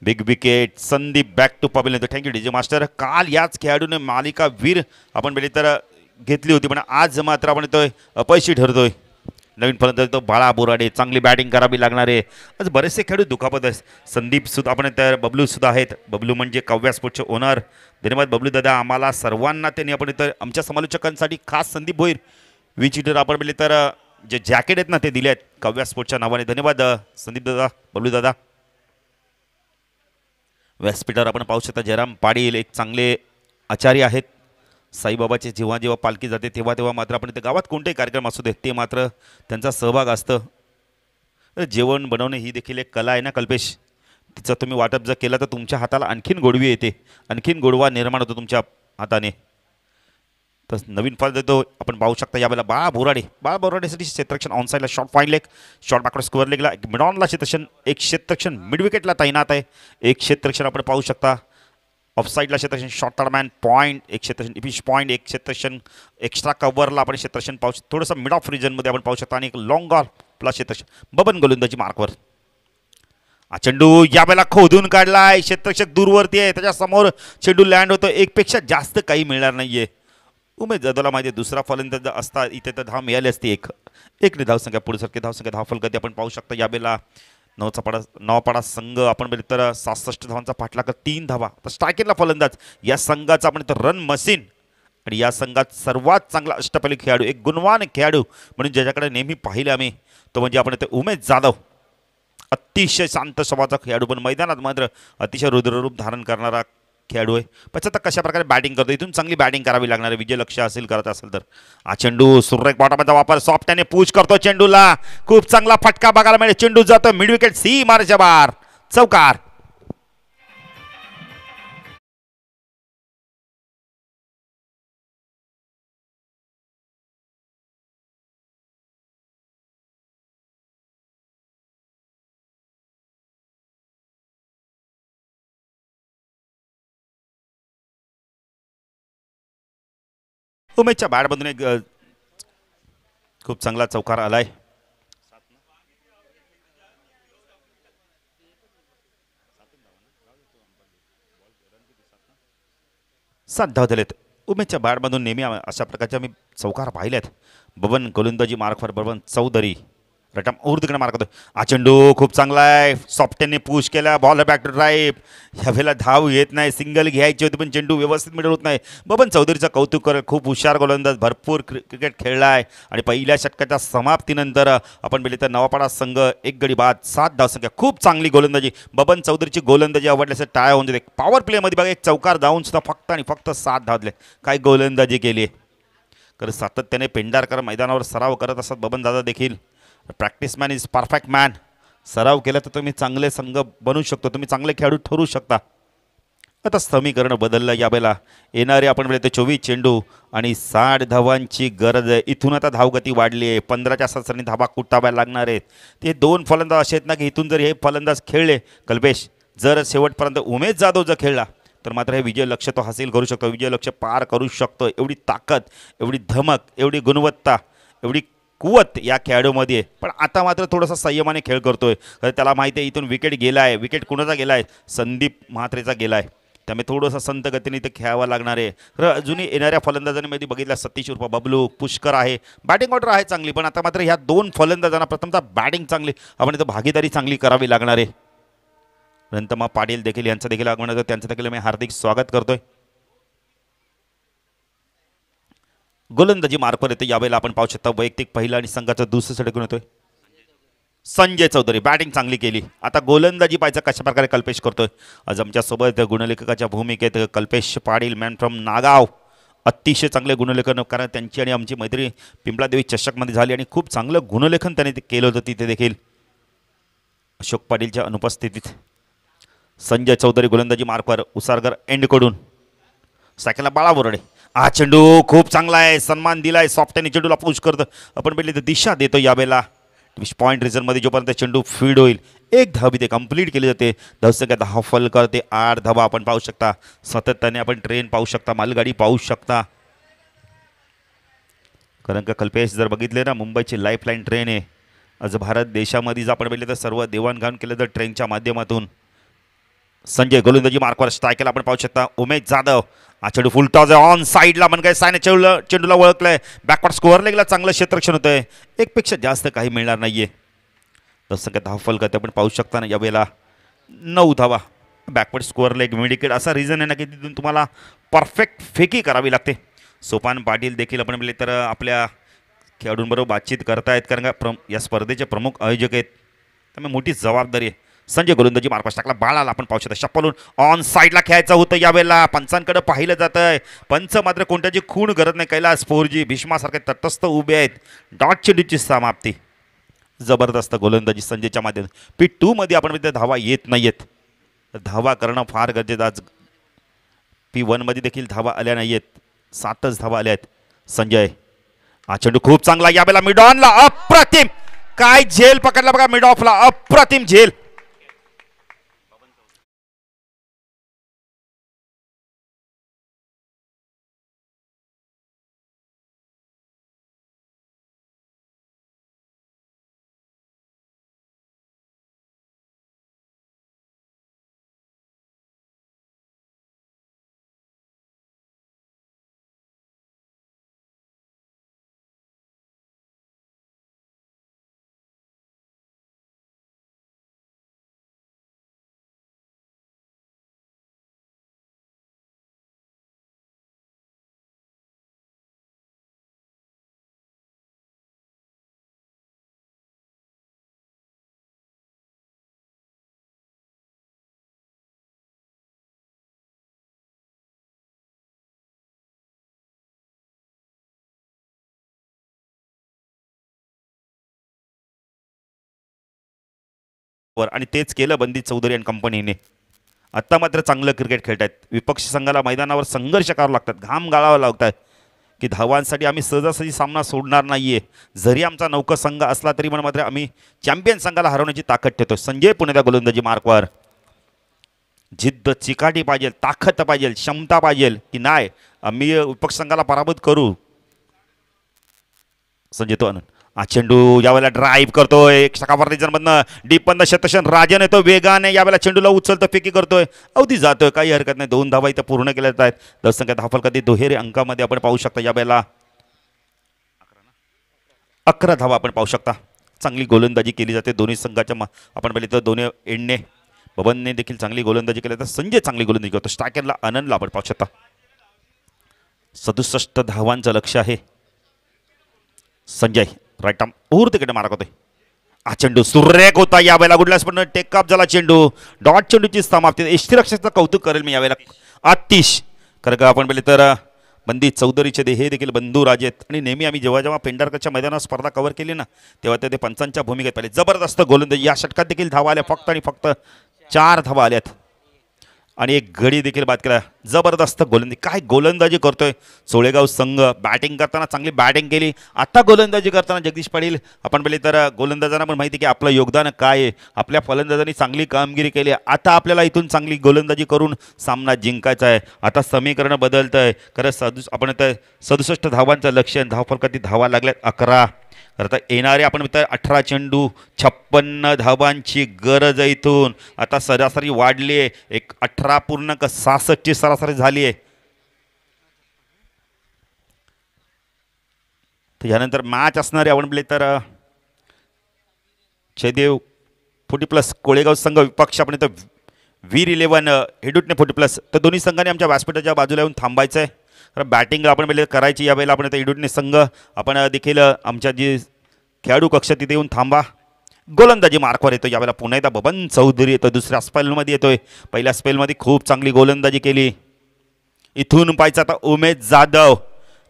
Big wicket Sandeep back to pavilion thank you DJ master काल याच खेळाडूने मालिका वीर आपण बेली तर घेतली होती पण आज मात्र आपण इथं अपयशी ठरतोय. नवीन फलंदाज तो बाळा बोराडे चांगली बॅटिंग करावी लागणार. आहे आज बरेचसे खेळाडू दुखापत आहेत. संदीप सुद्धा आपण तर बबलू सुद्धा आहेत. बबलू म्हणजे काव्या स्पोर्टचे ओनर धन्यवाद बबलू दादा आम्हाला सर्वांना त्यांनी आपण इथं आमच्या समालोचकांसाठी खास संदीप भोईर विचिटर आपण म्हणले तर जे जॅकेट आहेत ना ते दिले आहेत काव्या स्पोर्टच्या नावाने. धन्यवाद संदीप दादा बबलू दादा. व्यासपीठावर आपण पाहू शकता जयराम पाटील एक चांगले आचार्य आहेत. साईबाबाचे जेव्हा जेव्हा पालखी जाते तेव्हा तेव्हा मात्र आपण इथे गावात कोणतेही कार्यक्रम असू दे ते मात्र त्यांचा सहभाग असतं. जेवण बनवणे ही देखील एक कला आहे ना कल्पेश? तिचं तुम्ही वाटप जर केलं तर तुमच्या हाताला आणखीन गोडवी येते. आणखीन गोडवा निर्माण होतो तुमच्या हाताने. तर नवीन फळ देतो आपण पाहू शकता यावेळेला बाळा बोराडे. बाळा बोराडेसाठी क्षेत्रक्षण ऑनसाईडला short fine leg short backward square लेगला एक मिडॉनला क्षेत्रक्षण एक क्षेत्रक्षण मिडविकेटला तैनात आहे. एक क्षेत्रक्षण आपण पाहू शकता. ऑफसाईडला क्षेत्रक्षण शॉर्ट थर्डमॅन पॉईंट एक क्षेत्रक्षण इफिश पॉईंट एक क्षेत्रक्षण एक्स्ट्रा कव्हरला आपण क्षेत्रक्षण पाहू शकतो. थोडंसं मिड ऑफ रिजनमध्ये आपण पाहू शकता आणि एक लॉंग ऑफला क्षेत्रक्षण बबन गोलंदाजी मार्कवर हा चेंडू या वेळेला खोदून काढलाय. क्षेत्रक्षक दूरवरती आहे. त्याच्यासमोर चेंडू लँड होतो. एकपेक्षा जास्त काही मिळणार नाही आहे उमेश जाधवला माहिती आहे दुसरा फलंदाज असता इथे तर धाव मिळाली असती एक. एक धावसंख्या पुढे सारखी धावसंख्या धाव फलकती आपण पाहू शकता. यावेळेला नवचा पाडा नवापाडा संघ. आपण बघितलं तर सहासष्ट धावांचा पाठलाग तीन धावा. तर स्ट्रायकेटला फलंदाज. या संघाचा आपण इथं रन मशीन आणि या संघात सर्वात चांगला अष्टपैली खेळाडू एक गुणवान खेळाडू म्हणून ज्याच्याकडे नेहमी पाहिले आम्ही तो म्हणजे आपण इथे उमेश जाधव. अतिशय शांत स्वभावाचा खेळाडू पण मैदानात मात्र अतिशय रुद्ररूप धारण करणारा खेळाडू आहे. पण कशाप्रकारे कशा प्रकारे बॅटिंग करतो इथून चांगली बॅटिंग करावी लागणार आहे विजय लक्ष असेल करत असेल तर. हा चेंडू सुरेख बॉटमचा वापर सॉफ्ट पूज करतो चेंडूला. खूप चांगला फटका बघायला मिळेल. चेंडू जातो मिड विकेट सी मारच्या बार चौकार. उमेशच्या बॅटमधून एक खूप चांगला चौकार आलाय. सात धाव दिलेत उमेशच्या बॅटमधून नेहमी अशा प्रकारचे आम्ही चौकार पाहिलेत. बबन गोलंदाजी मार्कवर बबन चौधरी. रटम और तिकडे मार्क होतो हा चेंडू खूप चांगला आहे. सॉफ्टेनने पुश केला. बॉल बॅक टू ड्राईव्ह ह्यावेळेला धाव येत नाही. सिंगल घ्यायची होती पण चेंडू व्यवस्थित मिळत होत नाही. बबन चौधरीचं कौतुक कर. खूप हुशार गोलंदाज. भरपूर क्रिकेट खेळला आहे. आणि पहिल्या षटकाच्या समाप्तीनंतर आपण बेले तर नवापाडा संघ एक गडी बाद सात धावसंख्या खूप चांगली गोलंदाजी. बबन चौधरीची गोलंदाजी आवडल्याचं टाळ्या होऊन देते पॉवर प्लेमध्ये बघा एक चौकार धावून सुद्धा फक्त आणि फक्त सात धावले. काय गोलंदाजी केली. आहे कारण सातत्याने पेंडारकर मैदानावर सराव करत असतात बबन दादा देखील. Practice man is perfect man सराव केला तर तुम्ही चांगले संघ बनू शकतो. तुम्ही चांगले खेळाडू ठरू शकता. आता समीकरण बदललं या वेळेला येणारे आपण म्हणतो चोवीस चेंडू आणि साठ धावांची गरज आहे. इथून आता धावगती वाढली आहे. पंधराच्या सरांनी धावा कुटाव्या लागणार आहेत. ते दोन फलंदाज असे आहेत ना की इथून जर हे फलंदाज खेळले कल्पेश जर शेवटपर्यंत उमेश जाधव जर खेळला तर मात्र हे विजय लक्ष तो हासिल करू शकतो. विजय लक्ष पार करू शकतो. एवढी ताकद एवढी धमक एवढी गुणवत्ता एवढी कुवत या खेळाडूमध्ये. आहे पण आता मात्र थोडासा संयमाने खेळ करतोय. कारण त्याला माहिती आहे इथून विकेट गेला आहे विकेट कुणाचा गेला आहे संदीप म्हात्रेचा गेला आहे त्यामुळे थोडंसं संत गतीने इथे खेळावं लागणार आहे. तर अजूनही येणाऱ्या फलंदाजांमध्ये बघितलं सतीश उर्फ बबलू पुष्कर आहे. बॅटिंग ऑर्डर आहे चांगली पण आता मात्र ह्या दोन फलंदाजांना प्रथमतः बॅटिंग चांगली आपण इथं भागीदारी चांगली करावी लागणार आहे. नंतर मग पाटील देखील यांचं देखील आगमन होतं. त्यांचं देखील मी हार्दिक स्वागत करतोय. गोलंदाजी मार्फत येते. यावेळेला आपण पाहू शकता वैयक्तिक पहिला आणि संघाचं दुसरं षटकून येतोय संजय चौधरी. बॅटिंग चांगली केली. आता गोलंदाजी पाहिजे कशा प्रकारे कल्पेश करतोय? आज आमच्यासोबत गुणलेखकाच्या भूमिकेत कल्पेश पाटील मॅन फ्रॉम नागाव. अतिशय चांगले गुणलेखन कारण त्यांची आणि आमची मैत्री पिंपळादेवी चषकमध्ये झाली आणि खूप चांगलं गुणलेखन त्यांनी केलं होतं तिथे देखील. अशोक पाटीलच्या अनुपस्थितीत. संजय चौधरी गोलंदाजी मार्फत उसारगर एंडकडून सायकलला बाळा बोरडे हा चेंडू खूप चांगला आहे. सन्मान दिलाय. सॉफ्ट चेंडूला पुश करतं. आपण पहिले तर दिशा देतो यावेळेला. पॉईंट रिझनमध्ये जोपर्यंत चेंडू फीड होईल एक धाव ते कंप्लीट केली जाते. धावसंख्या दहा फल करते. आठ धावा आपण पाहू शकता. सातत्याने आपण ट्रेन पाहू शकता. मालगाडी पाहू शकता. कारण का कल्पेश जर बघितले ना मुंबईची लाईफलाईन ट्रेन आहे. आज भारत देशामध्ये जर आपण पहिले तर सर्व देवाणघाण केलं तर ट्रेनच्या माध्यमातून. संजय गोलंदाजी मार्कवर स्ट्रायकेला आपण पाहू शकता. उमेश जाधव हा चेंडू फुल टॉस आहे ऑन साईडला पण काय सायने चेंडूला चेंडूला ओळखलंय. बॅकवर्ड स्कोअर लेगला चांगलं क्षेत्रक्षण होतं आहे एकपेक्षा जास्त काही मिळणार नाही आहे तसं काय धावफल का ते आपण पाहू शकता ना यावेळेला नऊ धावा. बॅकवर्ड स्कोअर लेग मिडिकेट असा रिझन आहे ना की तिथून तुम्हाला परफेक्ट फेकी करावी लागते. सोपान पाटील देखील आपण म्हणले तर आपल्या खेळाडूंबरोबर बातचीत करतायत कारण का प्रम या स्पर्धेचे प्रमुख आयोजक आहेत. त्यामुळे मोठी जबाबदारी आहे. संजय गोलंदाजी मार्पास टाकला. बाळाला आपण पाहू शकता. शप्पलून ऑन साईडला खेळायचं होतं यावेळेला. पंचांकडे पाहिलं जातं आहे पंच मात्र कोणत्याची खूण गरज नाही. कैलास फोरजी भीष्मासारखे तटस्थ उभे आहेत. डॉट चेंडूची समाप्ती. जबरदस्त गोलंदाजी संजयच्या माध्यमात पी टूमध्ये आपण तिथे धावा येत नाही आहेत धावा करणं फार गरजेचं आज. पी वनमध्ये देखील धावा आल्या नाही आहेत सातच धावा आल्या आहेत. संजय. हा चेंडू खूप चांगला. यावेळेला मिडॉनला अप्रतिम. काय झेल पकडला बघा. मिडॉफला अप्रतिम झेल. वर. आणि तेच केलं बंदी चौधरी अँड कंपनीने आत्ता मात्र चांगलं क्रिकेट खेळत आहेत विपक्षी संघाला मैदानावर संघर्ष करावं लागतात. घाम गाळावं लागत आहे की धावांसाठी आम्ही सहजासहजी सामना सोडणार नाही आहे जरी आमचा नौका संघ असला तरी पण मात्र आम्ही चॅम्पियन संघाला हरवण्याची ताकद ठेवतो संजय पुणेदा गोलंदाजी मार्कवर. जिद्द चिकाटी पाहिजे ताकद पाहिजे क्षमता पाहिजे की नाही? आम्ही विपक्ष संघाला पराभूत करू. संजय तो आनंद. हा चेंडू यावेळेला ड्राईव्ह करतोय. एक शाखावर रिजनमधनं डीप शतशन राजन येतो वेगाने यावेळेला चेंडूला उचलतो फेकी करतोय. अवधी जातोय काही हरकत नाही. दोन धावा इथं पूर्ण केल्या आहेत. दस संख्या धावफल कधी दुहेरी अंकामध्ये आपण पाहू शकता यावेळेला. अकरा धावा आपण पाहू शकता. चांगली गोलंदाजी केली जाते दोन्ही संघाच्या मा आपण पहिले तर दोन्ही एंडने. बबनने देखील चांगली गोलंदाजी केली. तर संजय चांगली गोलंदाजी करतो. स्ट्रायकरला आनंदला आपण पाहू शकता. सदुसष्ट धावांचं लक्ष आहे. संजय. राईट आर्म पूर तिकडे मारक होते हा चेंडू सुरेख होता यावेळेला गुडल्यास पण टेकअप झाला चेंडू डॉट चेंडूची समाप्ती यष्टीरक्षाचं कौतुक करेल मी यावेळेला अतिश खरं का आपण पहिले तर बंदी चौधरीचे दे हे देखील बंधू राजे आहेत आणि नेहमी आम्ही जेव्हा जेव्हा पेंढारकरच्या मैदानावर स्पर्धा कव्हर केली ना तेव्हा ते पंचांच्या भूमिकेत पाहिले जबरदस्त गोलंदाजी या षटकात देखील धावा आल्या फक्त आणि फक्त चार धावा आल्यात आणि एक घडी देखील बाद केला. जबरदस्त गोलंदाजी. काय गोलंदाजी करतोय? सोळेगाव संघ बॅटिंग करताना चांगली बॅटिंग केली. आता गोलंदाजी करताना जगदीश पाटील. आपण पहिले तर गोलंदाजांना पण माहिती आहे की आपलं योगदान काय आहे? आपल्या फलंदाजांनी चांगली कामगिरी केली आता आपल्याला इथून चांगली गोलंदाजी करून सामना जिंकायचा आहे. आता समीकरण बदलतं आहे खरं सदुस आपण तर सदुसष्ट धावांचं लक्ष धावफलकाती धावा लागल्यात अकरा. आता येणारे आपण म्हणतो अठरा चेंडू छप्पन्न धावांची गरज आहे इथून. आता सरासरी वाढली आहे. एक अठरा पूर्णांक सहासष्टची सरासरी झाली आहे. तर यानंतर मॅच असणारे आपण म्हटले तर जयदेव फोर्टी प्लस कोळेगाव संघ विपक्ष आपण इथं वीर इलेवन हेडूटने फोर्टी प्लस. तर दोन्ही संघांनी आमच्या व्यासपीठाच्या बाजूला येऊन थांबायचं आहे तर बॅटिंग आपण पहिले करायची यावेळेला आपण इथं हेडुटने संघ. आपण देखील आमच्या जी खेळाडू कक्ष तिथे येऊन थांबा. गोलंदाजी मार्कवर येतो यावेळेला पुन्हा एकदा बबन चौधरी येतो दुसऱ्या स्पेलमध्ये येतोय. पहिल्या स्पेलमध्ये खूप चांगली गोलंदाजी केली. इथून पाहायचं आता उमेश जाधव.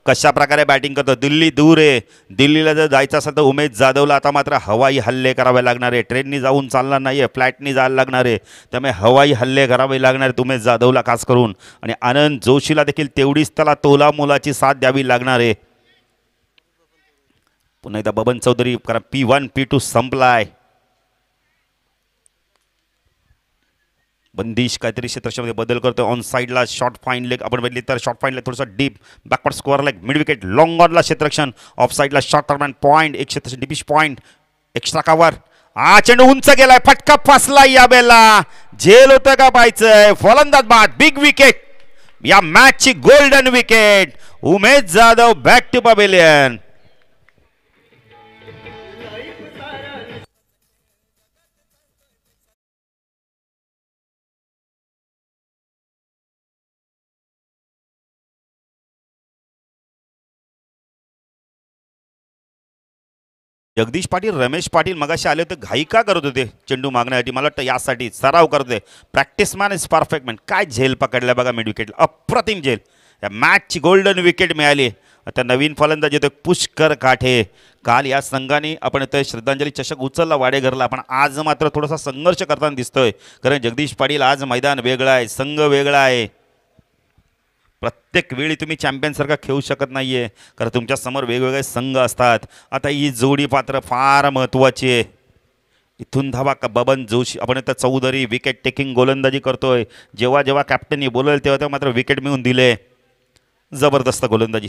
कशा प्रकारे बॅटिंग करतो? दिल्ली दूर आहे. दिल्लीला जर जायचं असेल तर उमेश जाधवला आता मात्र हवाई हल्ले करावे लागणार आहे. ट्रेननी जाऊन चालणार नाही आहे फ्लॅटनी जायला लागणार आहे. त्यामुळे हवाई हल्ले करावे लागणार आहेत उमेश जाधवला खास करून. आणि आनंद जोशीला देखील तेवढीच त्याला तोला मोलाची साथ द्यावी लागणार आहे. पुन्हा एकदा बबन चौधरी कारण पी वन पी टू संपलाय. बंदिश काहीतरी क्षेत्रामध्ये बदल करतो ऑन साईडला शॉर्ट फाईन लेग आपण बघितली तर शॉर्ट फाईन लेग थोडंसं deep backward square leg mid wicket long ऑनला क्षेत्रक्षण ऑफ साईडला शॉर्ट टर्मॅन पॉईंट एक क्षेत्र डिपिश पॉईंट एक्स्ट्रा कावर हा चेंडू उंच गेलाय फटका फसला या बेला झेल होतं का पाहायचंय फलंदाज बाद बिग विकेट या मॅचची golden wicket Umesh Jadhav back to pavilion Jagdish Patil Ramesh Patil मगाशी आले होते घाई का करत होते चेंडू मागण्यासाठी? मला वाटतं यासाठी सराव करत होते. Practice man is perfect man काय झेल पकडला बघा मिड विकेटला अप्रतिम झेल. या मॅचची गोल्डन विकेट मिळाली. आता नवीन फलंदाज येतो पुष्कर काठे. काल या संघाने आपण इथं श्रद्धांजली चषक उचलला वाडेघरला पण आज मात्र थोडासा संघर्ष करताना दिसतोय. कारण जगदीश पाटील आज मैदान वेगळं आहे संघ वेगळा आहे. प्रत्येक वेळी तुम्ही चॅम्पियनसारखा खेळू शकत नाही आहे कारण तुमच्यासमोर वेगवेगळे संघ असतात. आता ही जोडी पात्र फार महत्त्वाची आहे. इथून धावा का? बबन जोशी. आपण आता चौधरी विकेट टेकिंग गोलंदाजी करतोय. जेव्हा जेव्हा कॅप्टननी बोलेल तेव्हा तेव्हा मात्र विकेट मिळून दिले. जबरदस्त गोलंदाजी.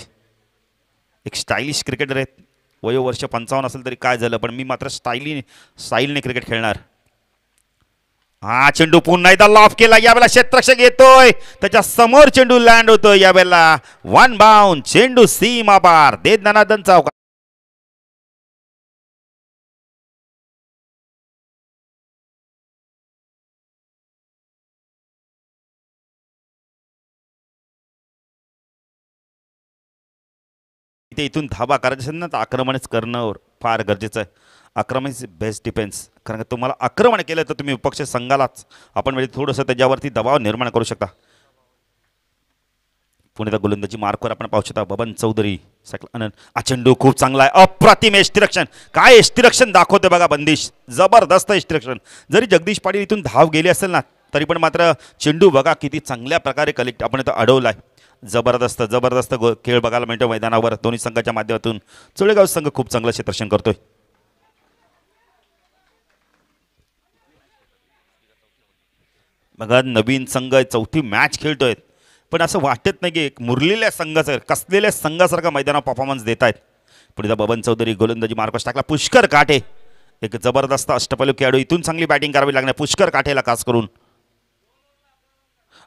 एक स्टायलिश क्रिकेटर आहेत. वयोवर्ष पंचावन्न असेल तरी काय झालं पण मी मात्र स्टाईली स्टाईलने क्रिकेट खेळणार. हा चेंडू पुन्हा एकदा लॉफ केला. यावेळेला क्षेत्रक्षक येतोय. त्याच्यासमोर चेंडू लँड होतोय. यावेळेला वन बाउंड चेंडू सीमा पार दे दनादन चौका इथे इथून धाबा करायचं असेल ना तर आक्रमणच करणं फार गरजेचं आहे. आक्रमण इज बेस्ट डिफेन्स कारण का तुम्हाला आक्रमण केलं तर तुम्ही विपक्ष संघालाच. आपण म्हणजे थोडंसं त्याच्यावरती दबाव निर्माण करू शकता. पुणे गोलंदाजी मार्कवर आपण पाहू शकता. बबन चौधरी सकला आनंद चेंडू खूप चांगला आहे. अप्रतिम एष्टिरक्षण काय एष्टिरक्षण दाखवते बघा बंदिश. जबरदस्त एष्टिरक्षण जरी जगदीश पाटील इथून धाव गेली असेल ना तरी पण मात्र चेंडू बघा किती चांगल्या प्रकारे कलेक्ट आपण इथं अडवला आहे जबरदस्त जबरदस्त गो खेळ बघायला मिळतो मैदानावर. दोन्ही संघाच्या माध्यमातून. चुळेगाव संघ खूप चांगलं क्षेत्रक्षण करतोय. बघा नवीन संघ चौथी मॅच खेळतो आहेत पण असं वाटत नाही की एक मुरलेल्या संघासारखं कसलेल्या संघासारखा मैदानावर परफॉर्मन्स देत आहेत पण इथं बबन चौधरी गोलंदाजी मार्कस टाकला पुष्कर काठे एक जबरदस्त अष्टपैलू खेळाडू इथून चांगली बॅटिंग करावी लागणार पुष्कर काठेला खास करून.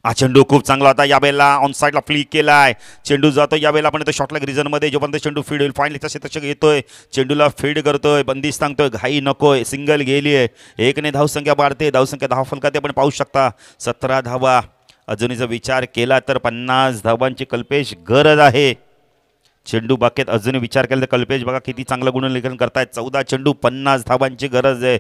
हा चेंडू खूप चांगला होता. यावेळेला ऑन साईडला फ्लिक केला आहे चेंडू जातो यावेळेला पण इथं शॉर्टलॅग रिझनमध्ये जोपर्यंत चेंडू फीड होईल फायनली तसे तसे आहे चेंडूला फीड करतोय बंदिश सांगतोय घाई नकोय सिंगल गेली आहे. एकने धावसंख्या वाढते धावसंख्या दहा फलकात आपण पाहू शकता सतरा धावा. अजूनही जर विचार केला तर पन्नास धावांची कल्पेश गरज आहे. चेंडू बाकेत अजूनही विचार केला तर कल्पेश बघा किती चांगलं गुणलेखन करतायत. चौदा चेंडू पन्नास धावांची गरज आहे.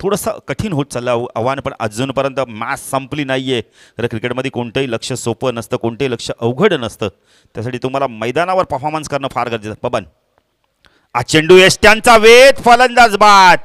थोडंसं कठीण होत चाललं आव्हान पण अजूनपर्यंत मॅच संपली नाही आहे तर क्रिकेटमध्ये कोणतंही लक्ष सोपं नसतं कोणतंही लक्ष अवघड नसतं. त्यासाठी तुम्हाला मैदानावर परफॉर्मन्स करणं फार गरजेचं पबन बबन हा चेंडू त्यांचा वेध फलंदाज बाद.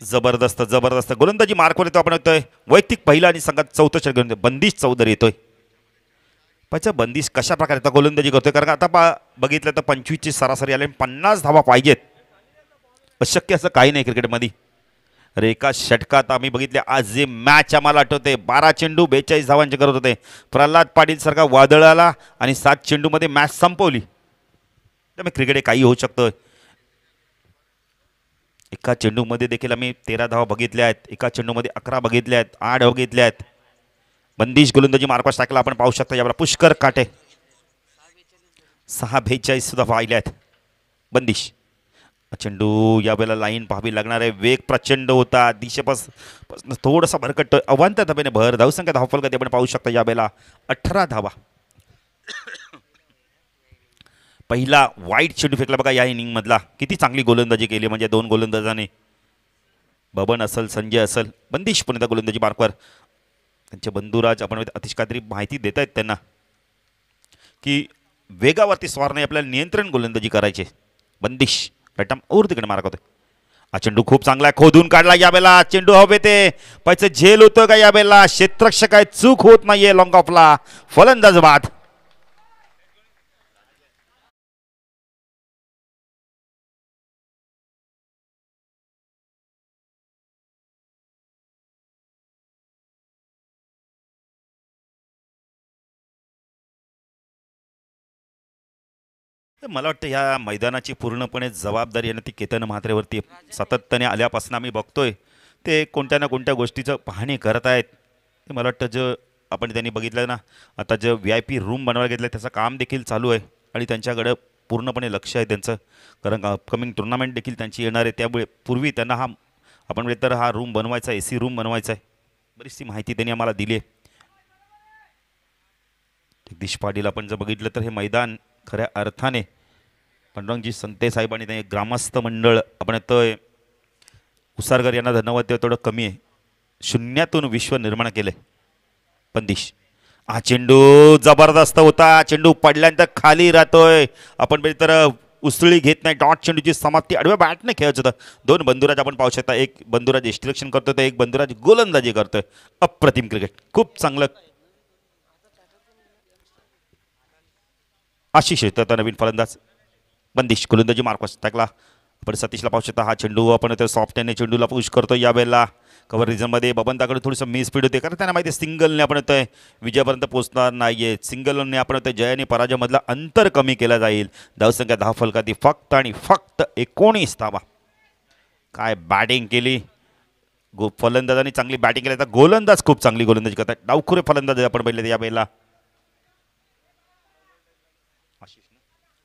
जबरदस्त जबरदस्त. गोलंदाजी मार्कवर येतो आपण येतोय वैयक्तिक पहिला आणि संघात चौथं षटक घेऊन बंदिश चौधरी येतोय. पाहिजे बंदिश कशा प्रकारे आता गोलंदाजी करतोय? कारण का आता पा बघितलं तर पंचवीसची सरासरी आले आणि पन्नास धावा पाहिजेत. अशक्य असं काही नाही क्रिकेटमध्ये. अरे एका षटकात आम्ही बघितले आज जे मॅच आम्हाला आठवते बारा चेंडू बेचाळीस धावांचे करत होते. प्रल्हाद पाटील सारखा वादळ आला आणि सात चेंडूमध्ये मॅच संपवली. त्यामुळे क्रिकेट हे काही होऊ शकतं एका चेंडूमध्ये देखील आम्ही तेरा धावा बघितल्या आहेत एका चेंडूमध्ये अकरा बघितल्या आहेत आठ बघितल्या आहेत. बंदिश गोलंदाजी मार्पास टाकला आपण पाहू शकता यावेळेला पुष्कर काटे. सहा बेचाळीस सुद्धा पाहिले आहेत. बंदिश. चेंडू यावेळेला लाईन पाहावी लागणार आहे. वेग प्रचंड होता. दिशेपास थोडासा भरकट अवांत धाब्याने भर धावसंख्या धावफल कधी आपण पाहू शकता यावेळेला अठरा धावा. पहिला वाईट चेंडू फेकला. बघा या इनिंगमधला किती चांगली गोलंदाजी केली म्हणजे दोन गोलंदाजाने. बबन असल संजय असल बंदिश पुणे गोलंदाजी मार्कवर त्यांचे बंधुराज आपण अतिश काहीतरी माहिती देत आहेत त्यांना. की वेगावरती स्वार नाही आपल्याला नियंत्रण गोलंदाजी करायचे. बंदिश रटम और तिकडे मार्क होते. हा चेंडू खूप चांगला आहे खोदून काढला यावेळेला चेंडू हवे ते. पैसे झेल होतं का यावेळेला क्षेत्रक्ष काय चूक होत नाहीये लॉंग ऑफला फलंदाज बाद. तर मला वाटतं ह्या मैदानाची पूर्णपणे जबाबदारी आहे ना ती केतन म्हात्रेवरती. सातत्याने आल्यापासून आम्ही बघतोय. ते कोणत्या ना कोणत्या गोष्टीचं पाहणी करत आहेत. ते मला वाटतं जे आपण त्यांनी बघितलं ना आता जे व्ही आय पी रूम बनवायला घेतलं त्याचं काम देखील चालू आहे. आणि त्यांच्याकडं पूर्णपणे लक्ष आहे त्यांचं. कारण अपकमिंग टुर्नामेंट देखील त्यांची येणार आहे. त्यामुळे पूर्वी त्यांना हा आपण म्हणजे तर हा रूम बनवायचा ए सी रूम बनवायचा आहे. बरीचशी माहिती त्यांनी आम्हाला दिली आहे. जगदीश पाटील आपण जर बघितलं तर हे मैदान खऱ्या अर्थाने. पांडुरंगजी संते साहेबांनी ते ग्रामस्थ मंडळ आपण येतोय. उसारगर यांना धन्यवाद देतो थोडं कमी आहे. शून्यातून विश्व निर्माण केले पंदिश हा चेंडू जबरदस्त होता. चेंडू पडल्यानंतर खाली राहतोय. आपण बघितलं तर उसळी घेत नाही. डॉट चेंडूची समाप्ती. आडव्या बॅटने खेळत होतं. दोन बंधुराज आपण पाहू शकता. एक बंधुराज इस्ट्रिक्शन करतोय तर एक बंधुराज गोलंदाजी करतोय. अप्रतिम क्रिकेट खूप चांगलं आशिष येतो आता नवीन फलंदाज बंदिश. गोलंदाजी मार्कस टाकला. आपण सतीशला पाहू शकता हा चेंडू आपण तर सॉफ्टने चेंडूला पुश करतो यावेळेला. कव्हर रिझनमध्ये बबनताकडे थोडंसं मी स्पीड होते. कारण त्यांना माहिती आहे सिंगलने आपण येतोय विजयापर्यंत पोहोचणार नाही आहे सिंगलने आपण येतोय जयाने पराजयामधला अंतर कमी केला जाईल. धावसंख्या दहा फलकाती फक्त आणि फक्त एकोणीस धावा. काय बॅटिंग केली? गो फलंदाजांनी चांगली बॅटिंग केली. तर गोलंदाज खूप चांगली गोलंदाजी करतात. डावखुरे फलंदाज आपण पहिले यावेळेला.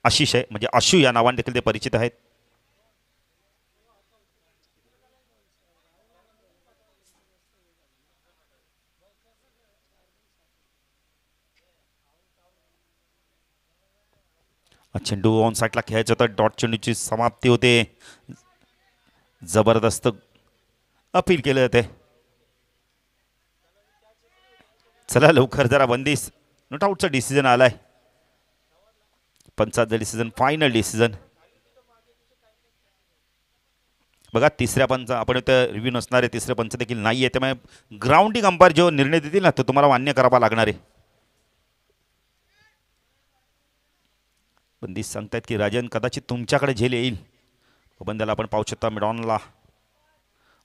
आशिष आहे. म्हणजे आशू या नावाने देखील ते परिचित आहेत. चेंडू ऑन साईडला खेळायचं होतं. डॉट चेंडूची समाप्ती होते. जबरदस्त अपील केलं जाते चला लवकर जरा बंदिस नोट आउटचा डिसिजन आलाय. पंचायत डिसिजन फायनल डिसिजन बघा तिसऱ्या पंच आपण इथं रिव्ह्यू नसणारे तिसरे पंच देखील नाही आहे त्यामुळे ग्राउंडिंग अंपायर जो निर्णय देतील ना तो तुम्हाला मान्य करावा लागणार आहे. बंदी सांगतायत की राजन कदाचित तुमच्याकडे झेल येईल. बंदाला आपण पाहू शकता मिडॉनला.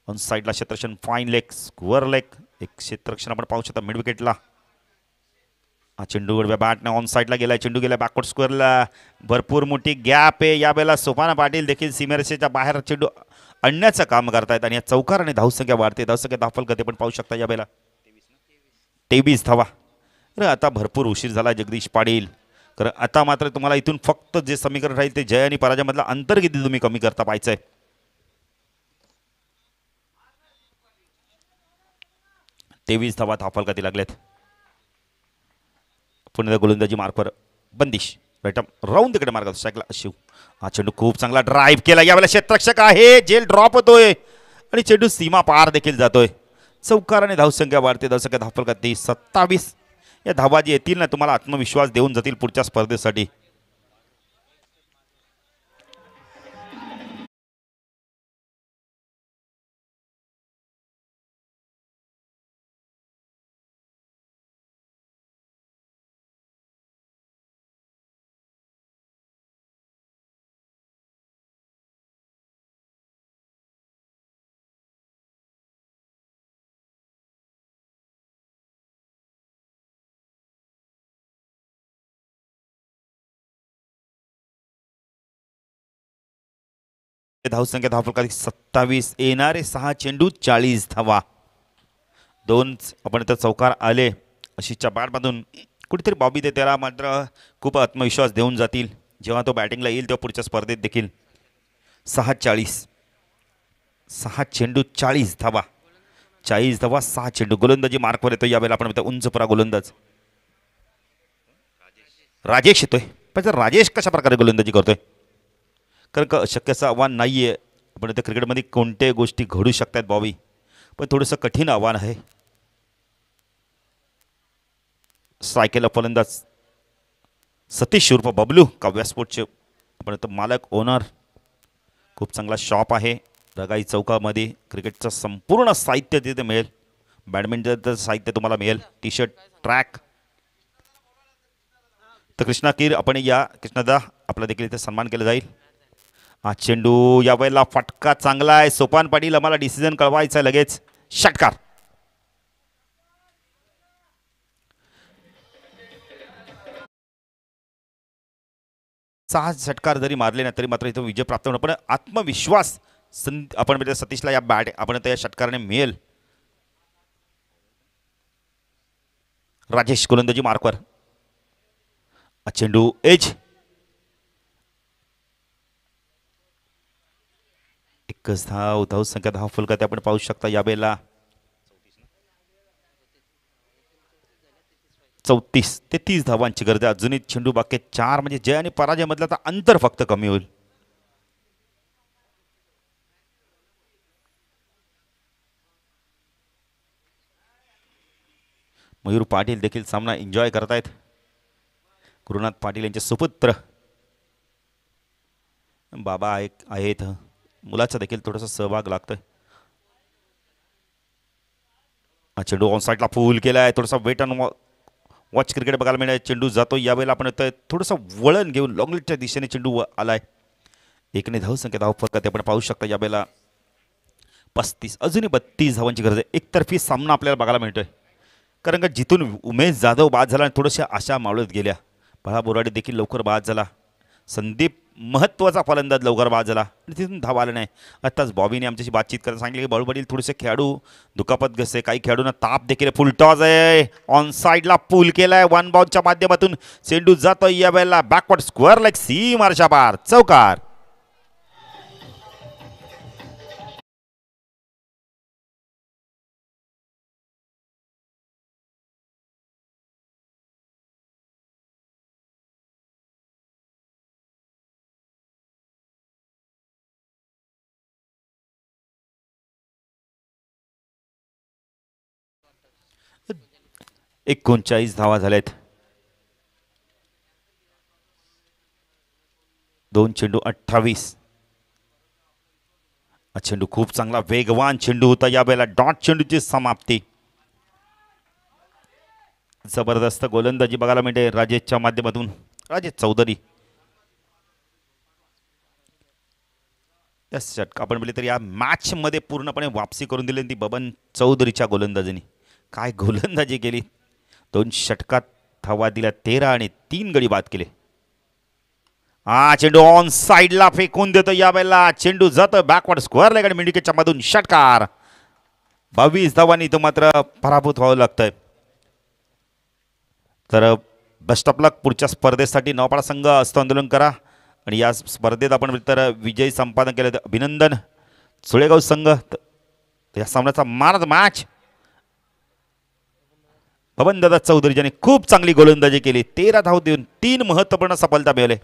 ऑन साईडला क्षेत्रक्षण फाईन लेग स्क्वर लेग एक क्षेत्ररक्षण आपण पाहू शकता मिडविकेटला हा चेंडू गडव्या बॅटने ऑन साईडला गेला चेंडू गेला बॅकवर्ड स्क्वेअरला भरपूर मोठी गॅप आहे. यावेळेला सोपाना पाटील देखील सीमेरेषेच्या बाहेर चेंडू आणण्याचं काम करतायत आणि या चौकाराने धावसंख्या वाढते. धावसंख्या दाफल करते पण पाहू शकता यावेळेला. तेवीस धावा. अरे आता भरपूर उशीर झाला जगदीश पाटील. कारण आता मात्र तुम्हाला इथून फक्त जे समीकरण राहील ते जय आणि पराजयामधला अंतर किती तुम्ही कमी करता पाहायचंय? तेवीस धावा धाफल करते लागल्यात पुणे गोलंदाजी मार्कवर बंदिश. बॅटम राऊंड तिकडे मार्गात. शाकला शिव. हा चेंडू खूप चांगला ड्राईव्ह केला. यावेळेला क्षेत्रक्षक आहे. जेल ड्रॉप होतोय. आणि चेंडू सीमा पार देखील जातोय. चौकाराने धावसंख्या वाढते. धावसंख्या का ते सत्तावीस. या धावा जी येतील ना तुम्हाला आत्मविश्वास देऊन जातील पुढच्या स्पर्धेसाठी. धावसंख्या धावफलकात सत्तावीस. येणारे सहा चेंडू चाळीस धावा. दोन आपण इथं चौकार आले. अशी चपाटमधून कुठेतरी बॉबी ते त्याला मात्र खूप आत्मविश्वास देऊन जातील. जेव्हा तो बॅटिंगला येईल तेव्हा पुढच्या स्पर्धेत देखील. सहा चाळीस. सहा चेंडू चाळीस धावा. चाळीस धावा सहा चेंडू. गोलंदाजी मार्कवर येतो यावेळेला आपण म्हणतो उंचपुरा गोलंदाज. राजेश येतोय. पण जर राजेश कशा प्रकारे गोलंदाजी करतोय? कारण का अशक्याचं आव्हान नाही आहे पण आता क्रिकेटमध्ये कोणत्याही गोष्टी घडू शकतात बॉबी. पण थोडंसं कठीण आव्हान आहे. सायकेला फलंदाज सतीश उर्फ बबलू काव्या स्पोर्टचे आपण इथं मालक ओनर. खूप चांगला शॉप आहे. रगाई चौकामध्ये क्रिकेटचं संपूर्ण साहित्य तिथे मिळेल. बॅडमिंटनचं साहित्य तुम्हाला मिळेल. टी शर्ट ट्रॅक तर कृष्णा कीर आपण या. कृष्णादा आपला देखील इथे सन्मान केला जाईल. हा चेंडू या वेळेला फटका चांगला आहे. सोपान पाटील आम्हाला डिसिजन कळवायचा आहे लगेच. षटकार सहा षटकार जरी मारले ना तरी मात्र इथं विजय प्राप्त होणं पण आत्मविश्वास सं आपण म्हणजे सतीशला या बॅट आपण त्या या षटकाराने मिळेल. राजेश गोलंदाजी मार्कवर. चेंडू एज एकच धाव धाव संख्या धाव फुलका आपण पाहू शकता या वेळेला चौतीस ते तीस धावांची गरज आहे अजूनही चेंडू बाकी चार म्हणजे जय आणि पराजय मधला तर अंतर फक्त कमी होईल. मयूर पाटील देखील सामना एन्जॉय करतायत. गुरुनाथ पाटील यांचे सुपुत्र. बाबा आहे आहेत. मुलाचा देखील थोडासा सहभाग लागतोय. हा चेंडू ऑन साईडला फुल केला आहे थोडासा वेट अँड वॉच क्रिकेट बघायला मिळेल चेंडू जातो यावेळेला आपण येतोय. थोडंसं वळण घेऊन लॉंगलेटच्या दिशेने चेंडू आलाय. एकने धाव संख्या धाव फरक ते आपण पाहू शकता. यावेळेला पस्तीस अजूनही बत्तीस धावांची गरज आहे. एकतर्फी सामना आपल्याला बघायला मिळतोय. कारण का जिथून उमेश जाधव बाद झाला आणि थोड्याशा आशा मावळत गेल्या. बळा बोराडे देखील लवकर बाद झाला. संदीप महत्त्वाचा फलंदाज लवकर बाद झाला आणि तिथून धाव आला नाही. आत्ताच बॉबीने आमच्याशी बातचीत करताना सांगितले की बळबडील थोडेसे खेळाडू दुखापत घसे काही खेळाडूंना ताप देखील फुलटॉज आहे. ऑन साईडला पूल केलाय. वन बॉलच्या माध्यमातून चेंडू जातो या वेळेला बॅकवर्ड स्क्वेअर लाईक सी मार्शा पार चौकार. एकोणचाळीस धावा झाल्यात. दोन चेंडू अठ्ठावीस. चेंडू खूप चांगला वेगवान चेंडू होता या वेळेला. डॉट चेंडूची समाप्ती. जबरदस्त गोलंदाजी बघायला मिळते राजेशच्या माध्यमातून. राजेश चौधरी. या षटक आपण बोलले तर या मॅचमध्ये पूर्णपणे वापसी करून दिली ती बबन चौधरीच्या गोलंदाजीने. काय गोलंदाजी केली. दोन षटकात धावा दिल्या तेरा आणि तीन गडी बाद केले. हा चेंडू ऑन साईडला फेकून देतो या वेळेला चेंडू जातो बॅकवर्ड स्क्वेअर लेगड आणि मिंडिकेटच्या मधून षटकार. बावीस धावांनी तो मात्र पराभूत व्हावं लागतंय. तर बेस्ट ऑफ लक पुढच्या स्पर्धेसाठी नवपाडा संघ असतो आंदोलन करा. आणि या स्पर्धेत आपण तर विजयी संपादन केलं तर अभिनंदन. सुळेगाव संघ. या सामन्याचा मारत मॅच बबनदादा चौधरी ज्यांनी खूप चांगली गोलंदाजी केली तेरा धाव देऊन तीन महत्त्वपूर्ण सफलता मिळवले.